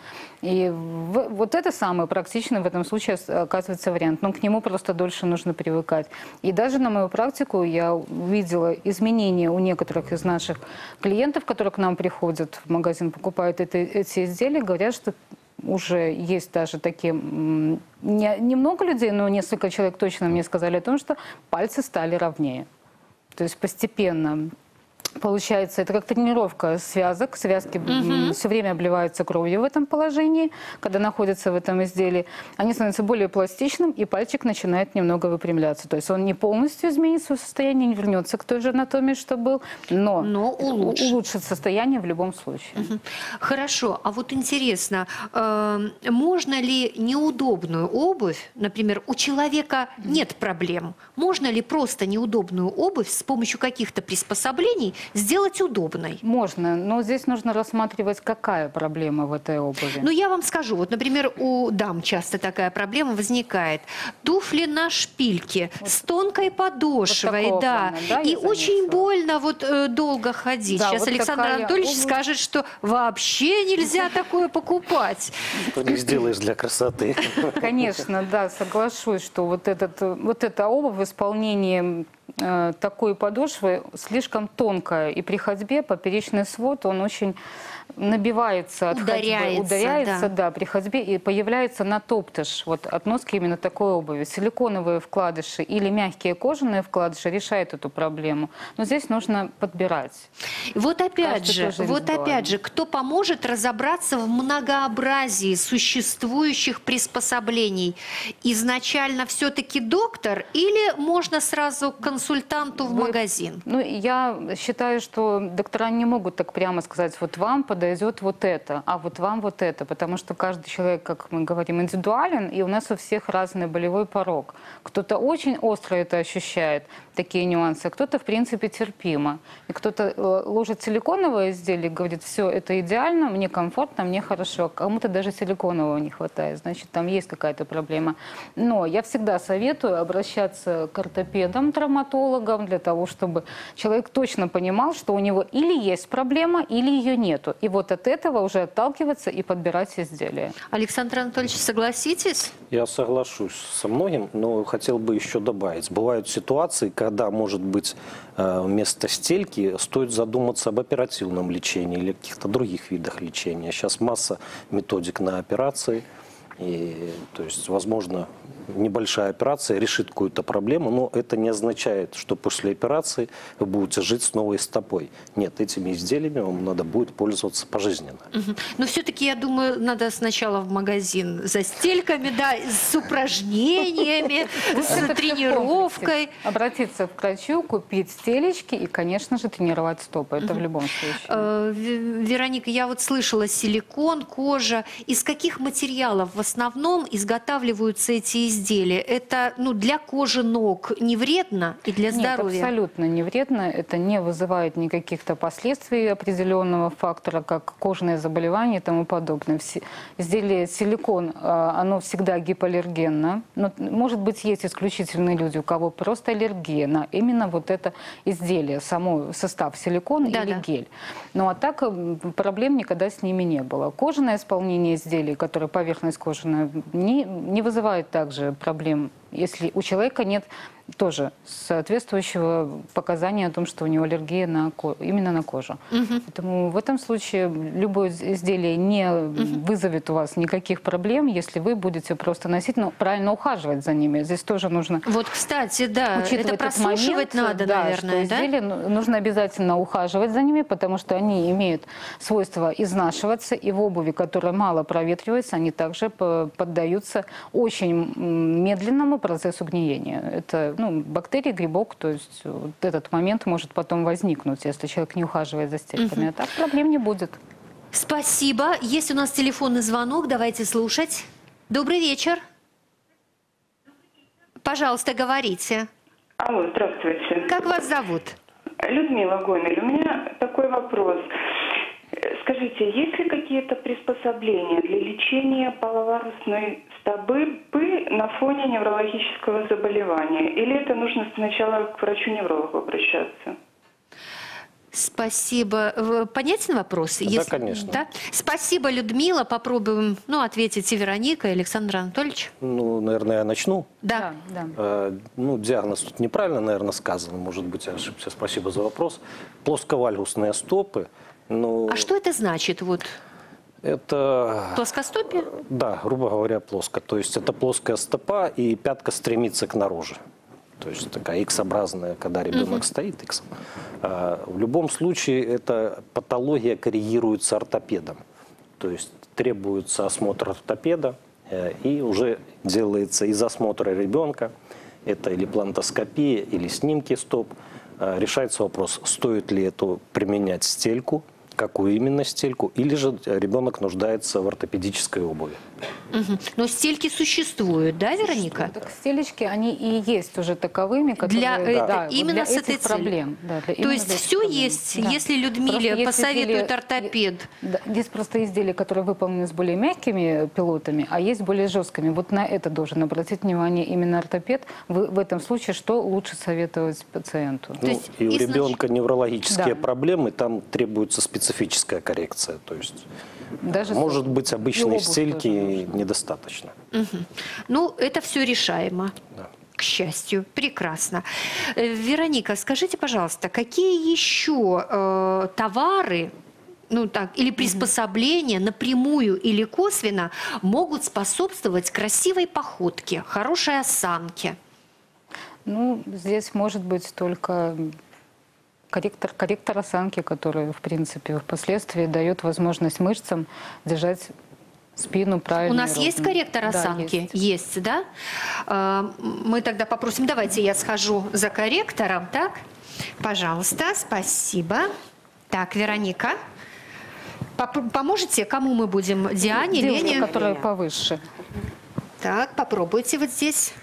И в- вот это самый практичный в этом случае оказывается вариант. Но к нему просто дольше нужно привыкать. И даже на мою практику я увидела изменения у некоторых из наших клиентов, которые к нам приходят в магазин, покупают это- эти изделия, говорят, что уже есть даже такие, не, немного людей, но несколько человек точно мне сказали о том, что пальцы стали ровнее. То есть постепенно Получается, это как тренировка связок. Связки все время обливаются кровью в этом положении, когда находятся в этом изделии. Они становятся более пластичным, и пальчик начинает немного выпрямляться. То есть он не полностью изменит свое состояние, не вернется к той же анатомии, что был, но, Но улучшит. улучшит состояние в любом случае. Хорошо, а вот интересно, э, можно ли неудобную обувь, например, у человека нет проблем, можно ли просто неудобную обувь с помощью каких-то приспособлений сделать удобной? Можно, но здесь нужно рассматривать, какая проблема в этой обуви. Ну, я вам скажу, вот, например, у дам часто такая проблема возникает. Туфли на шпильке с тонкой подошвой, такого да. плана, да, и очень больно вот э, долго ходить. Да, Сейчас вот Александр Анатольевич обувь. скажет, что вообще нельзя такое покупать. Что не сделаешь для красоты. Конечно, да, соглашусь, что вот, этот, вот эта обувь в исполнении такой подошвы слишком тонкая, и при ходьбе поперечный свод, он очень набивается от Ударяется, ходьбы, ударяется, да. да. при ходьбе, и появляется натоптыш вот от носки именно такой обуви. Силиконовые вкладыши или мягкие кожаные вкладыши решают эту проблему. Но здесь нужно подбирать. Вот опять Каждый же, вот опять же, кто поможет разобраться в многообразии существующих приспособлений? Изначально все-таки доктор или можно сразу к консультанту в Вы- магазин? Ну, я считаю, что доктора не могут так прямо сказать, вот вам подойдет вот это, а вот вам вот это, потому что каждый человек, как мы говорим, индивидуален, и у нас у всех разный болевой порог. Кто-то очень остро это ощущает, такие нюансы, а кто-то, в принципе, терпимо. И кто-то э, ложит силиконовое изделие и говорит, все, это идеально, мне комфортно, мне хорошо. Кому-то даже силиконового не хватает, значит, там есть какая-то проблема. Но я всегда советую обращаться к ортопедам, травматологам, для того, чтобы человек точно понимал, что у него или есть проблема, или ее нету. И вот от этого уже отталкиваться и подбирать изделия. Александр Анатольевич, согласитесь? Я соглашусь со многим, но хотел бы еще добавить. Бывают ситуации, когда, может быть, э, вместо стельки стоит задуматься об оперативном лечении или каких-то других видах лечения. Сейчас масса методик на операции. И, то есть, возможно, небольшая операция решит какую-то проблему, но это не означает, что после операции вы будете жить с новой стопой. Нет, этими изделиями вам надо будет пользоваться пожизненно. Мгм. Но все-таки, я думаю, надо сначала в магазин за стельками, да, с упражнениями, с тренировкой. Обратиться к врачу, купить стелечки и, конечно же, тренировать стопы. Это в любом случае. Э, Вероника, я вот слышала силикон, кожа. Из каких материалов в основном изготавливаются эти изделия? Это ну, для кожи ног не вредно и для Нет, здоровья? абсолютно не вредно. Это не вызывает никаких-то последствий определенного фактора, как кожные заболевания и тому подобное. Изделие силикон, а, оно всегда гипоаллергенно. Но, может быть, есть исключительные люди, у кого просто аллергия на именно вот это изделие, само состав силикон или Да-да. гель. Ну а так проблем никогда с ними не было. Кожаное исполнение изделий, которое поверхность кожаная, не, не вызывает также проблем, если у человека нет тоже соответствующего показания о том, что у него аллергия на ко- именно на кожу. Поэтому в этом случае любое из- изделие не вызовет у вас никаких проблем, если вы будете просто носить, но правильно ухаживать за ними. Здесь тоже нужно Вот, кстати, да, это прослушивать момент, надо, да, наверное, что да? изделия ну- нужно обязательно ухаживать за ними, потому что они имеют свойство изнашиваться, и в обуви, которая мало проветривается, они также по- поддаются очень медленному процессу гниения. Это ну, бактерии, грибок, то есть вот этот момент может потом возникнуть, если человек не ухаживает за стельками. А так проблем не будет. Спасибо. Есть у нас телефонный звонок, давайте слушать. Добрый вечер. Пожалуйста, говорите. Алло, здравствуйте. Как вас зовут? Людмила Гомель, у меня такой вопрос. Скажите, есть ли какие-то приспособления для лечения половарусной стопы на фоне неврологического заболевания? Или это нужно сначала к врачу-неврологу обращаться? Спасибо. Понятен вопрос? Да, конечно. Да? Спасибо, Людмила. Попробуем ну, ответить и Вероника, и Александр Анатольевич. Ну, наверное, я начну. Да. да. Э, Ну, диагноз тут неправильно, наверное, сказан. Может быть, я ошибся. Спасибо за вопрос. Плосковальгусные стопы. Ну, А что это значит? Вот это, плоскостопие? да, грубо говоря, плоско. То есть это плоская стопа, и пятка стремится к наружу. То есть такая X-образная, когда ребенок стоит, X. А, в любом случае, эта патология коррегируется ортопедом. То есть требуется осмотр ортопеда, э, и уже делается из осмотра ребенка, это или плантоскопия, или снимки стоп, э, решается вопрос, стоит ли эту применять стельку, какую именно стельку, или же ребенок нуждается в ортопедической обуви. Но стельки существуют, да, Вероника? Так стелечки, они и есть уже таковыми, которые... Для э- да, вот именно для с этой проблем. Да, для- То есть для все проблем. есть, Да. если Просто Людмиле есть посоветует изделия- ортопед. Да, есть просто изделия, которые выполнены с более мягкими пилотами, а есть более жесткими. Вот на это должен обратить внимание именно ортопед. В, в этом случае что лучше советовать пациенту? Ну, есть и у изнач- ребенка неврологические Да. проблемы, там требуется специфическая коррекция. То есть, Даже может быть, обычной стельки недостаточно. Ну, это все решаемо. К счастью, прекрасно. Э, Вероника, скажите, пожалуйста, какие еще э, товары ну так, или приспособления напрямую или косвенно могут способствовать красивой походке, хорошей осанке? Ну, здесь может быть только корректор, корректор осанки, который, в принципе, впоследствии дает возможность мышцам держать спину правильно. У нас и есть ровно. корректор Да, осанки? есть. да? А, Мы тогда попросим, давайте я схожу за корректором, так? Пожалуйста, спасибо. Так, Вероника, поможете, кому мы будем? Диане, Девушка, Лене? которая повыше. Так, попробуйте вот здесь.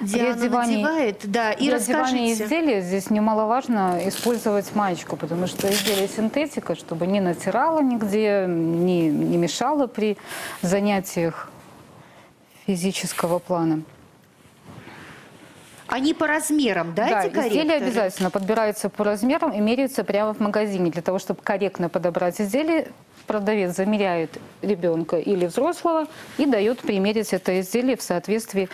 Диана надевает, да, и расскажите. изделия здесь немаловажно использовать маечку, потому что изделие синтетика, чтобы не натирало нигде, не, не мешало при занятиях физического плана. Они по размерам, да, Да, эти корректоры? изделие обязательно подбирается по размерам и меряется прямо в магазине. Для того, чтобы корректно подобрать изделие, продавец замеряет ребенка или взрослого и дает примерить это изделие в соответствии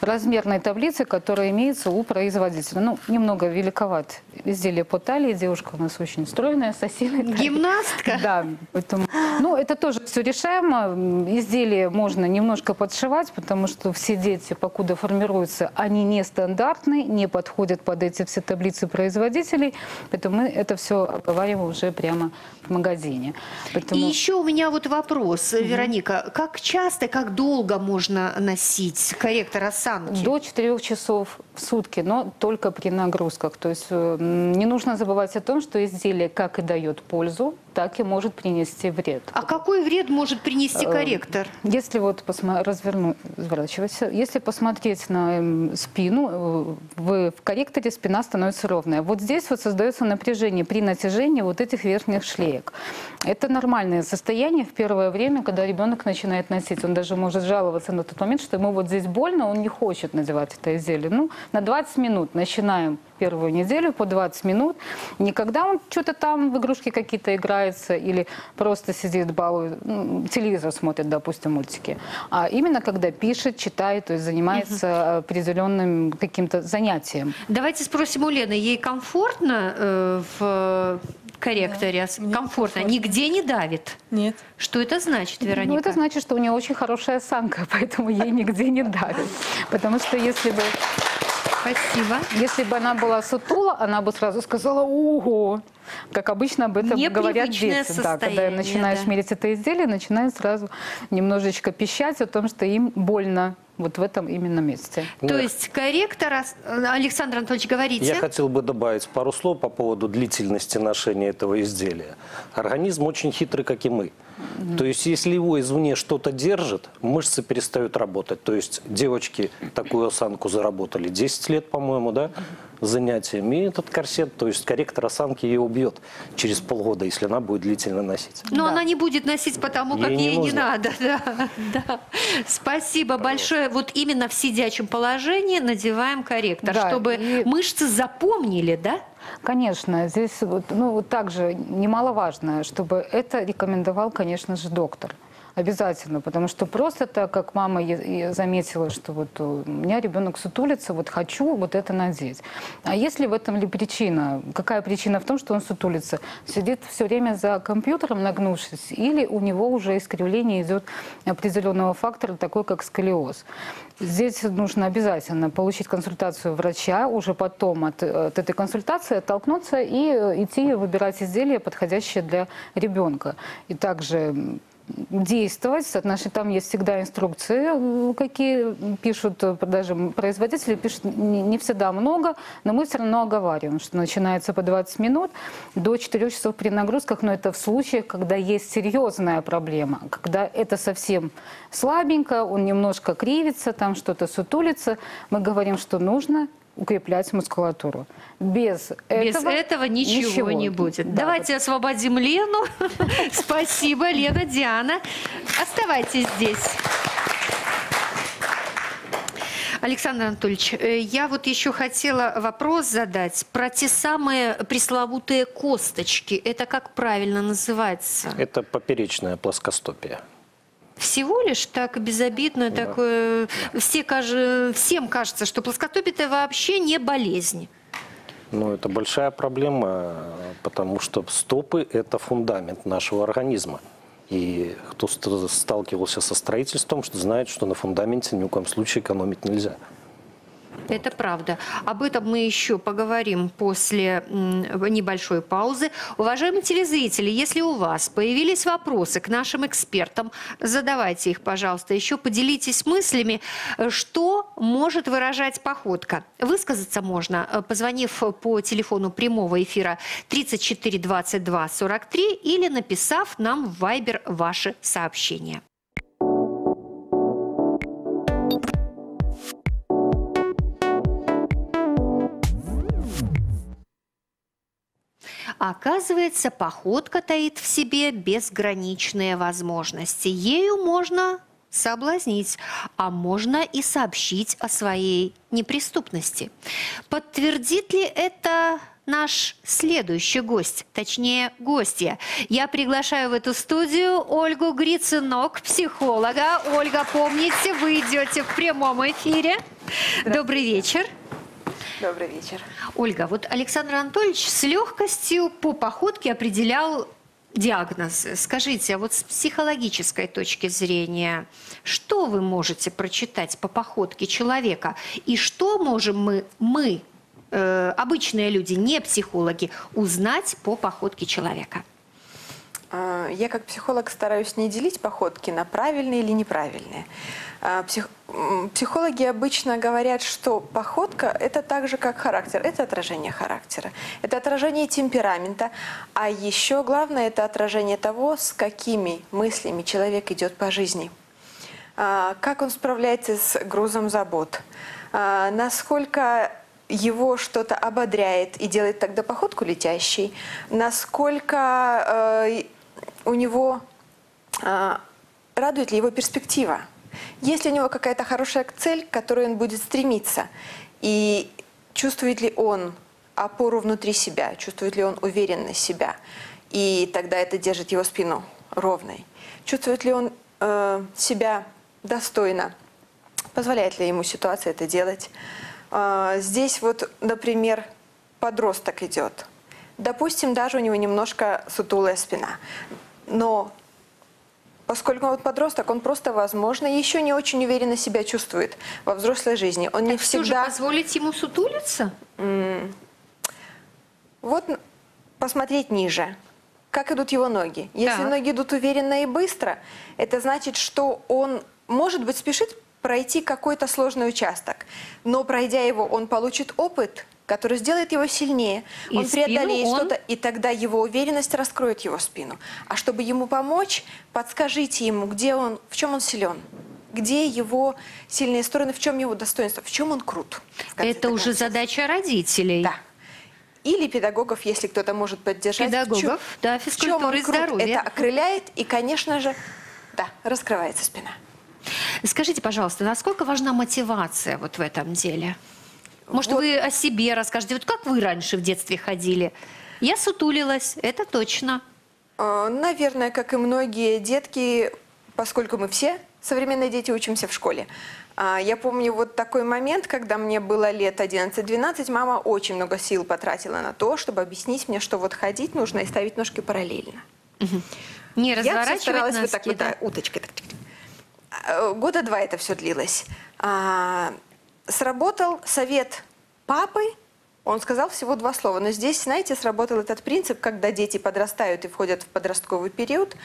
размерной таблицы, которая имеется у производителя. Ну, немного великоват изделие по талии. Девушка у нас очень стройная, с осиной. Гимнастка? Да, поэтому, ну, это тоже все решаемо. Изделие можно немножко подшивать, потому что все дети, покуда формируются, они нестандартные, не подходят под эти все таблицы производителей. Поэтому мы это все обговариваем уже прямо в магазине. И Поэтому... еще у меня вот вопрос, Вероника. Как часто, как долго можно носить корректор осанки? До 4 часов в сутки, но только при нагрузках. То есть э, не нужно забывать о том, что изделие как и дает пользу, так и может принести вред. А какой вред может принести Э, корректор? Если вот разверну, разворачиваться, если посмотреть на эм, спину, э, в, в корректоре спина становится ровная. Вот здесь вот создается напряжение при натяжении вот этих верхних шлеек. Это нормальное состояние в первое время, когда ребенок начинает носить. Он даже может жаловаться на тот момент, что ему вот здесь больно, он не хочет надевать это изделие. Ну, на 20 минут начинаем первую неделю по 20 минут. Не когда он что-то там в игрушки какие-то играется или просто сидит, балует, ну, телевизор смотрит, допустим, мультики, а именно когда пишет, читает, то есть занимается определенным каким-то занятием. Давайте спросим у Лены, ей комфортно э, в корректоре? мне комфортно. комфортно. Нигде не давит? Нет. Что это значит, Вероника? Ну, это значит, что у нее очень хорошая осанка, поэтому ей нигде не давит. Потому что если бы, Спасибо. если бы она была сутула, она бы сразу сказала «Ого!» Как обычно об этом говорят дети. Да, когда начинаешь да. мерить это изделие, начинают сразу немножечко пищать о том, что им больно вот в этом именно месте. То Да. есть корректор, ос- Александр Анатольевич, говорите. Я хотел бы добавить пару слов по поводу длительности ношения этого изделия. Организм очень хитрый, как и мы. То есть, если его извне что-то держит, мышцы перестают работать. То есть, девочки такую осанку заработали 10 лет, по-моему, да, занятиями. И этот корсет, то есть, корректор осанки ее убьет через полгода, если она будет длительно носить. Но Да. она не будет носить потому, как Ей не ей не нужно. надо. Да, да. Спасибо большое. Вот именно в сидячем положении надеваем корректор, Да, чтобы и- мышцы запомнили, да? Конечно, здесь вот, ну, вот также немаловажно, чтобы это рекомендовал, конечно же, доктор. Обязательно, потому что просто так, как мама заметила, что вот у меня ребенок сутулится, вот хочу вот это надеть. А если в этом ли причина? Какая причина в том, что он сутулится? Сидит все время за компьютером, нагнувшись, или у него уже искривление идет определенного фактора, такой как сколиоз? Здесь нужно обязательно получить консультацию врача, уже потом от, от этой консультации оттолкнуться и э, идти выбирать изделия, подходящие для ребенка. И также действовать. Соотношение- Там есть всегда инструкции, э, какие пишут э, даже производители, пишут не всегда много, но мы все равно оговариваем, что начинается по 20 минут до 4 часов при нагрузках, но это в случаях, когда есть серьезная проблема, когда это совсем слабенько, он немножко кривится, там что-то сутулится, мы говорим, что нужно укреплять мускулатуру. Без, Без этого, этого ничего, не будет. Да, Давайте освободим Лену. Спасибо, Лена, Диана. Оставайтесь здесь. Александр Анатольевич, э, я вот еще хотела вопрос задать про те самые пресловутые косточки. Это как правильно называется? Это поперечная плоскостопие. Всего лишь так безобидно, Да. такое. Все, всем кажется, что плоскостопие это вообще не болезнь. Но это большая проблема, потому что стопы – это фундамент нашего организма. И кто ст- сталкивался со строительством, что знает, что на фундаменте ни в коем случае экономить нельзя. Это правда. Об этом мы еще поговорим после небольшой паузы. Уважаемые телезрители, если у вас появились вопросы к нашим экспертам, задавайте их, пожалуйста. Еще поделитесь мыслями, что может выражать походка. Высказаться можно, э, позвонив по телефону прямого эфира 34 22 43 или написав нам в Viber ваши сообщения. Оказывается, походка таит в себе безграничные возможности. Ею можно соблазнить, а можно и сообщить о своей неприступности. Подтвердит ли это наш следующий гость, точнее гостья? Я приглашаю в эту студию Ольгу Грицинок, психолога. Ольга, помните, вы идете в прямом эфире. Добрый вечер. Добрый вечер. Ольга, вот Александр Анатольевич с легкостью по походке определял диагноз. Скажите, а вот с психологической точки зрения, что вы можете прочитать по походке человека? И что можем мы, мы э, обычные люди, не психологи, узнать по походке человека? А, Я как психолог стараюсь не делить походки на правильные или неправильные. А, псих- Психологи обычно говорят, что походка – это так же, как характер. Это отражение характера, это отражение темперамента, а еще главное – это отражение того, с какими мыслями человек идет по жизни. А, Как он справляется с грузом забот, насколько его что-то ободряет и делает тогда походку летящей, насколько э, у него а, радует ли его перспектива, есть ли у него какая-то хорошая цель, к которой он будет стремиться, и чувствует ли он опору внутри себя, чувствует ли он уверенность себя, и тогда это держит его спину ровной. Чувствует ли он э, себя достойно, позволяет ли ему ситуация это делать. А, Здесь вот, например, подросток идет. Допустим, даже у него немножко сутулая спина. Но поскольку он подросток, он просто, возможно, еще не очень уверенно себя чувствует во взрослой жизни. Он не Все же всегда... позволить ему сутулиться? Вот н- посмотреть ниже. Как идут его ноги? Если Так. ноги идут уверенно и быстро, это значит, что он, может быть, спешит пройти какой-то сложный участок. Но пройдя его, он получит опыт, который сделает его сильнее. И он преодолеет он- что-то, и тогда его уверенность раскроет его спину. А чтобы ему помочь, подскажите ему, где он, в чем он силен. Где его сильные стороны, в чем его достоинство, в чем он крут. Это уже концов. задача родителей. Да. Или педагогов, если кто-то может поддержать. Педагогов, В чём- да, в физкультуры он и крут, здоровья. Это окрыляет и, конечно же, да, раскрывается спина. Скажите, пожалуйста, насколько важна мотивация вот в этом деле? Может, Вот. вы о себе расскажете? Вот как вы раньше в детстве ходили? Я сутулилась, это точно. Э, Наверное, как и многие детки, поскольку мы все современные дети учимся в школе. А, Я помню вот такой момент, когда мне было лет 11-12, мама очень много сил потратила на то, чтобы объяснить мне, что вот ходить нужно и ставить ножки параллельно. Не Я разворачивать старалась вот носки, так вот, да? да, уточкой. так. А, Года два это все длилось. А, Сработал совет папы, он сказал всего два слова. Но здесь, знаете, сработал этот принцип, когда дети подрастают и входят в подростковый период,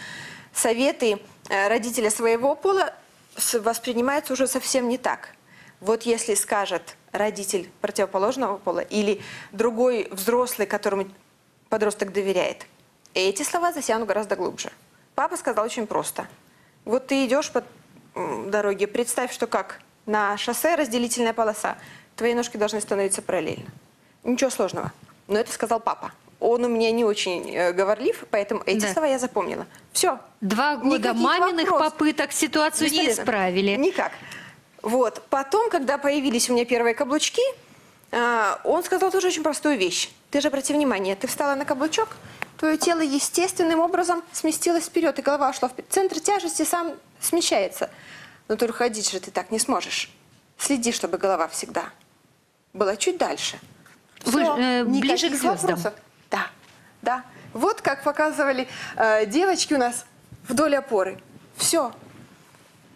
советы э, родителя своего пола воспринимаются уже совсем не так. Вот если скажет родитель противоположного пола или другой взрослый, которому подросток доверяет, эти слова засянут гораздо глубже. Папа сказал очень просто. Вот ты идешь по дороге, представь, что как на шоссе разделительная полоса. Твои ножки должны становиться параллельно. Ничего сложного. Но это сказал папа. Он у меня не очень э, говорлив, поэтому эти Да. слова я запомнила. Все. Два года Никаких маминых вопросов. попыток ситуацию не исправили. Никак. Вот. Потом, когда появились у меня первые каблучки, а, он сказал тоже очень простую вещь. Ты же обрати внимание, ты встала на каблучок, твое тело естественным образом сместилось вперед, и голова ушла вперед. Центр тяжести сам смещается. Но только ходить же ты так не сможешь. Следи, чтобы голова всегда была чуть дальше. Вы, Всё, э, ближе к звездам. вопросов. Да, да. Вот как показывали э, девочки у нас вдоль опоры. Все.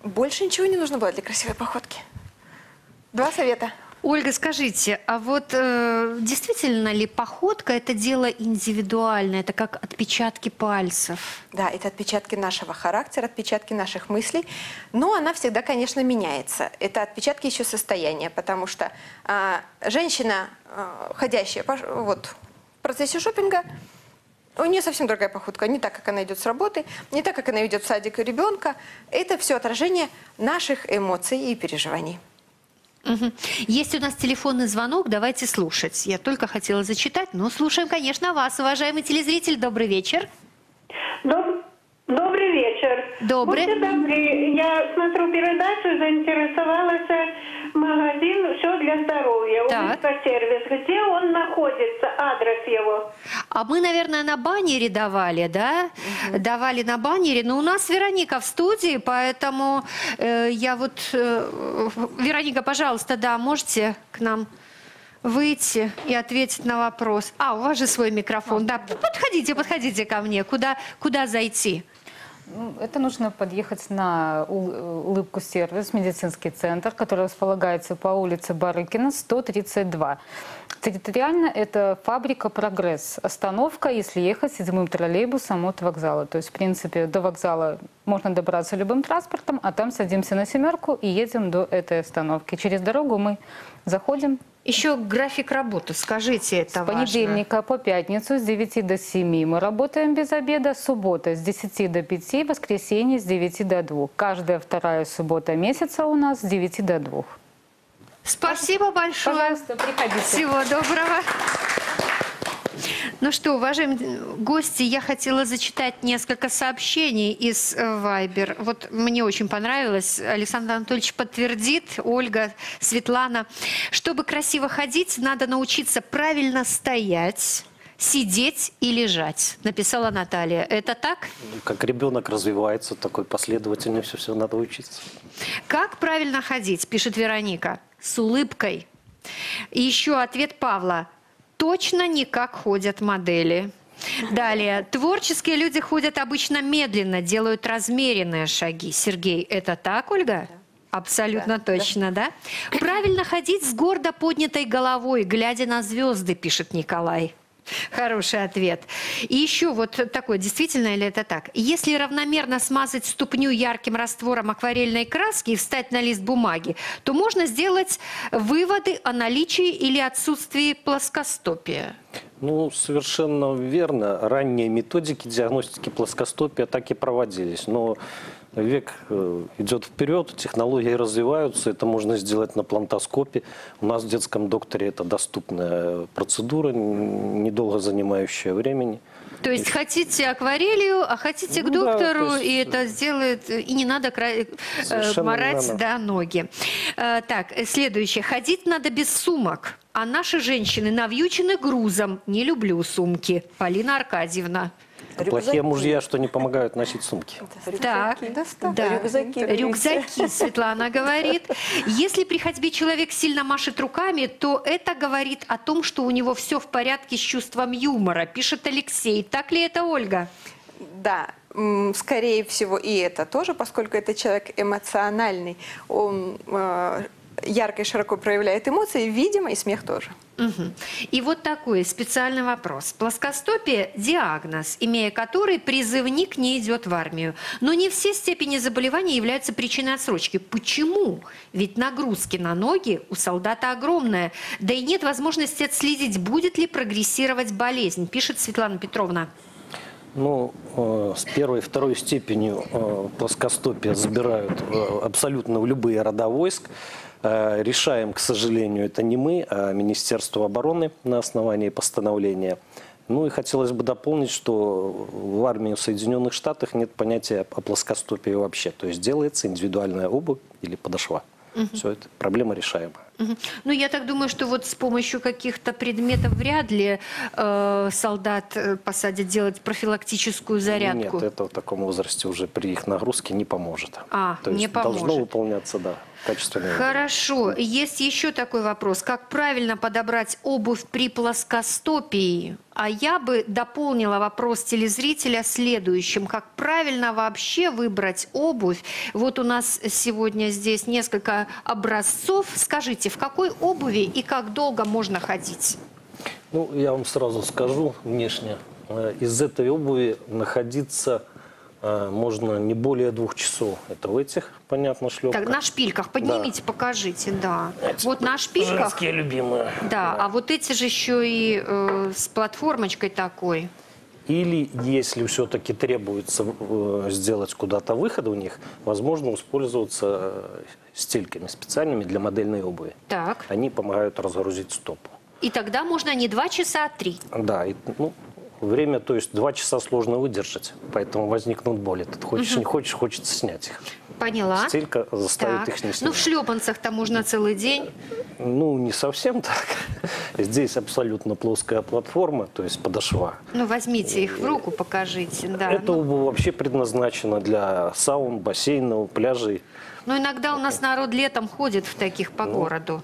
Больше ничего не нужно было для красивой походки. Два совета. Ольга, скажите, а вот э, действительно ли походка это дело индивидуальное, это как отпечатки пальцев? Да, это отпечатки нашего характера, отпечатки наших мыслей. Но она всегда, конечно, меняется. Это отпечатки еще состояния, потому что а, женщина, а, ходящая пош- вот, в процессе шопинга, у нее совсем другая походка. Не так, как она идет с работы, не так, как она ведет в садик ребенка. Это все отражение наших эмоций и переживаний. Мгм. Есть у нас телефонный звонок, давайте слушать. Я только хотела зачитать, но слушаем, конечно, вас, уважаемый телезритель. Добрый вечер. Доб- Добрый вечер. Добрый. Будьте добры, я смотрю передачу, заинтересовалась э, магазин «Все для здоровья», Так. сервис. Где он находится, адрес его? А мы, наверное, на баннере давали, да? Давали на баннере. Но у нас Вероника в студии, поэтому э, я вот... э, Вероника, пожалуйста, да, можете к нам выйти и ответить на вопрос. А, у вас же свой микрофон. Да, подходите, подходите ко мне. Куда, куда зайти? Ну, Это нужно подъехать на ул- улыбку сервис, медицинский центр, который располагается по улице Барыкина, 132. Территориально это фабрика «Прогресс». Остановка, если ехать седьмым троллейбусом от вокзала. То есть, в принципе, до вокзала можно добраться любым транспортом, а там садимся на семерку и едем до этой остановки. Через дорогу мы заходим Еще график работы, скажите, это с важно. понедельника по пятницу с 9 до 7 мы работаем без обеда, суббота с 10 до 5, воскресенье с 9 до 2. Каждая вторая суббота месяца у нас с 9 до 2. Спасибо большое. Пожалуйста, приходите. Всего доброго. Ну что, уважаемые гости, я хотела зачитать несколько сообщений из э, Вайбер. Вот мне очень понравилось, Александр Анатольевич подтвердит, Ольга, Светлана. Чтобы красиво ходить, надо научиться правильно стоять, сидеть и лежать, написала Наталья. Это так? Как ребенок развивается, такой последовательностью все надо учиться. Как правильно ходить, пишет Вероника, с улыбкой. И еще ответ Павла. Точно не как ходят модели. Далее. Творческие люди ходят обычно медленно, делают размеренные шаги. Сергей, это так, Ольга? Абсолютно точно, да? Правильно ходить с гордо поднятой головой, глядя на звезды, пишет Николай. Хороший ответ. И еще вот такой, действительно ли это так? Если равномерно смазать ступню ярким раствором акварельной краски и встать на лист бумаги, то можно сделать выводы о наличии или отсутствии плоскостопия. Ну, совершенно верно. Ранние методики диагностики плоскостопия так и проводились. Но век э, идет вперед, технологии развиваются, это можно сделать на плантоскопе. У нас в детском докторе это доступная процедура, недолго занимающая времени. То есть хотите акварелью, а хотите к Ну да, доктору, то есть, и это сделает, и не надо кра- э, морать верно. да, ноги. Э, Так, э, следующее. Ходить надо без сумок, а наши женщины навьючены грузом. Не люблю сумки. Полина Аркадьевна. Плохие мужья, что не помогают носить сумки. Так, да. Рюкзаки. Рюкзаки, Светлана говорит. Если при ходьбе человек сильно машет руками, то это говорит о том, что у него все в порядке с чувством юмора, пишет Алексей. Так ли это, Ольга? Да, скорее всего, и это тоже, поскольку это человек эмоциональный, он э, ярко и широко проявляет эмоции, видимо, и смех тоже. Мгм. И вот такой специальный вопрос. Плоскостопие – диагноз, имея который призывник не идет в армию. Но не все степени заболевания являются причиной отсрочки. Почему? Ведь нагрузки на ноги у солдата огромная. Да и нет возможности отследить, будет ли прогрессировать болезнь, пишет Светлана Петровна. Ну, э, с первой и второй степенью э, плоскостопия забирают э, абсолютно в любые рода войск. Э, решаем, к сожалению, это не мы, а Министерство обороны на основании постановления. Ну и хотелось бы дополнить, что в армии в Соединенных Штатах нет понятия о плоскостопии вообще. То есть делается индивидуальная обувь или подошва. Все это проблема решаемая. Мгм. Ну, я так думаю, что вот с помощью каких-то предметов вряд ли э, солдат э, посадят делать профилактическую зарядку. Нет, это в таком возрасте уже при их нагрузке не поможет. А, То не есть должно поможет. выполняться, да, качественное. Хорошо. Есть еще такой вопрос. Как правильно подобрать обувь при плоскостопии? А я бы дополнила вопрос телезрителя следующим. Как правильно вообще выбрать обувь? Вот у нас сегодня здесь несколько образцов. Скажите, в какой обуви и как долго можно ходить? Ну, я вам сразу скажу внешне. э, Из этой обуви находиться можно не более двух часов. Это в этих, понятно, шлепках. Так, на шпильках поднимите, покажите, да. Эти Вот на шпильках, Женские любимые. да, а вот эти же еще и э, с платформочкой такой. Или, если все-таки требуется э, сделать куда-то выход у них, возможно воспользоваться э, стельками специальными для модельной обуви. Так. Они помогают разгрузить стопу. И тогда можно не два часа, а три. Да, и, ну, время, то есть два часа сложно выдержать, поэтому возникнут боли. Ты хочешь, не хочешь, хочется снять их. Поняла. Стелька заставит Так. их не Ну, снимать. в шлепанцах-то можно целый день. Ну, не совсем так. Здесь абсолютно плоская платформа, то есть подошва. Ну, возьмите их в руку, покажите. Да. Эта Ну, вообще предназначена для саун, бассейнов, пляжей. ну, иногда у нас народ летом ходит в таких по Ну, городу.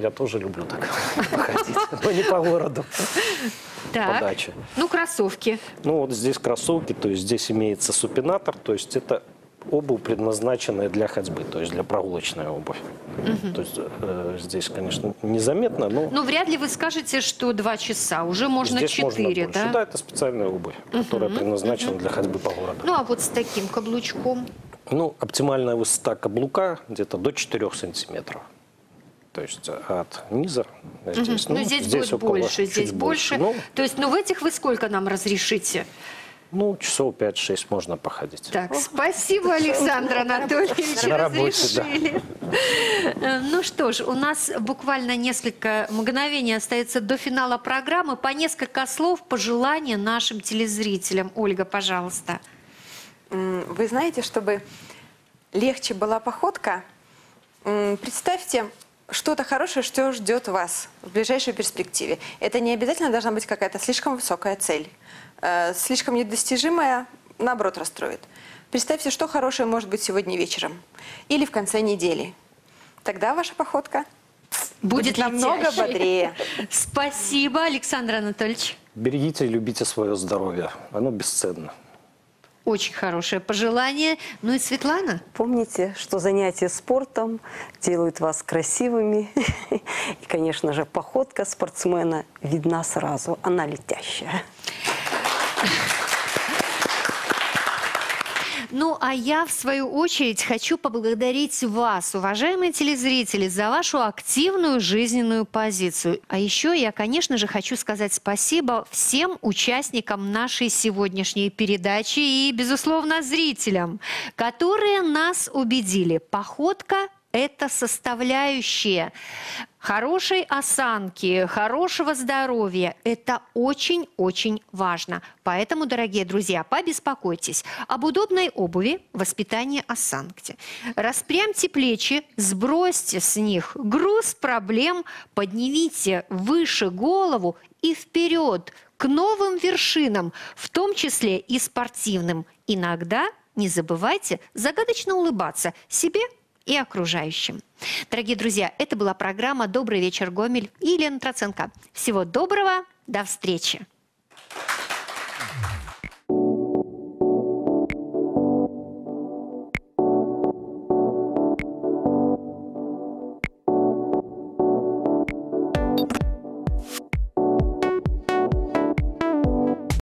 Я тоже люблю так походить, но не по городу, по Так. даче. Ну, кроссовки. Ну, вот здесь кроссовки, то есть здесь имеется супинатор, то есть это обувь, предназначенная для ходьбы, то есть для прогулочной обувь. То есть э, здесь, конечно, незаметно, но Ну, вряд ли вы скажете, что два часа. Уже можно здесь можно четыре, больше. да? Да, это специальная обувь, которая предназначена для ходьбы по городу. Ну, а вот с таким каблучком. Ну, оптимальная высота каблука где-то до 4 сантиметров. То есть от низа здесь, ну, здесь, будет около- больше, здесь больше. Ну, То есть, ну, в этих вы сколько нам разрешите? ну, часов 5-6 можно походить. Так, спасибо, Александр Анатольевич, На работе, да. разрешили. Э, Ну что ж, у нас буквально несколько мгновений остается до финала программы. По несколько слов пожелания нашим телезрителям. Ольга, пожалуйста. Вы знаете, чтобы легче была походка, представьте что-то хорошее, что ждет вас в ближайшей перспективе. Это не обязательно должна быть какая-то слишком высокая цель. Э, Слишком недостижимая, наоборот, расстроит. Представьте, что хорошее может быть сегодня вечером или в конце недели. Тогда ваша походка будет, намного летящей. бодрее. Спасибо, Александр Анатольевич. Берегите и любите свое здоровье. Оно бесценно. Очень хорошее пожелание. Ну и Светлана? Помните, что занятия спортом делают вас красивыми. И, конечно же, походка спортсмена видна сразу. Она летящая. Ну, а я, в свою очередь, хочу поблагодарить вас, уважаемые телезрители, за вашу активную жизненную позицию. А еще я, конечно же, хочу сказать спасибо всем участникам нашей сегодняшней передачи и, безусловно, зрителям, которые нас убедили. Походка это составляющие хорошей осанки, хорошего здоровья. Это очень-очень важно. Поэтому, дорогие друзья, побеспокойтесь об удобной обуви, воспитании осанки. Распрямьте плечи, сбросьте с них груз проблем, поднимите выше голову и вперед к новым вершинам, в том числе и спортивным. Иногда не забывайте загадочно улыбаться себе и окружающим. Дорогие друзья, это была программа «Добрый вечер, Гомель» и Елена Троценко. Всего доброго, до встречи!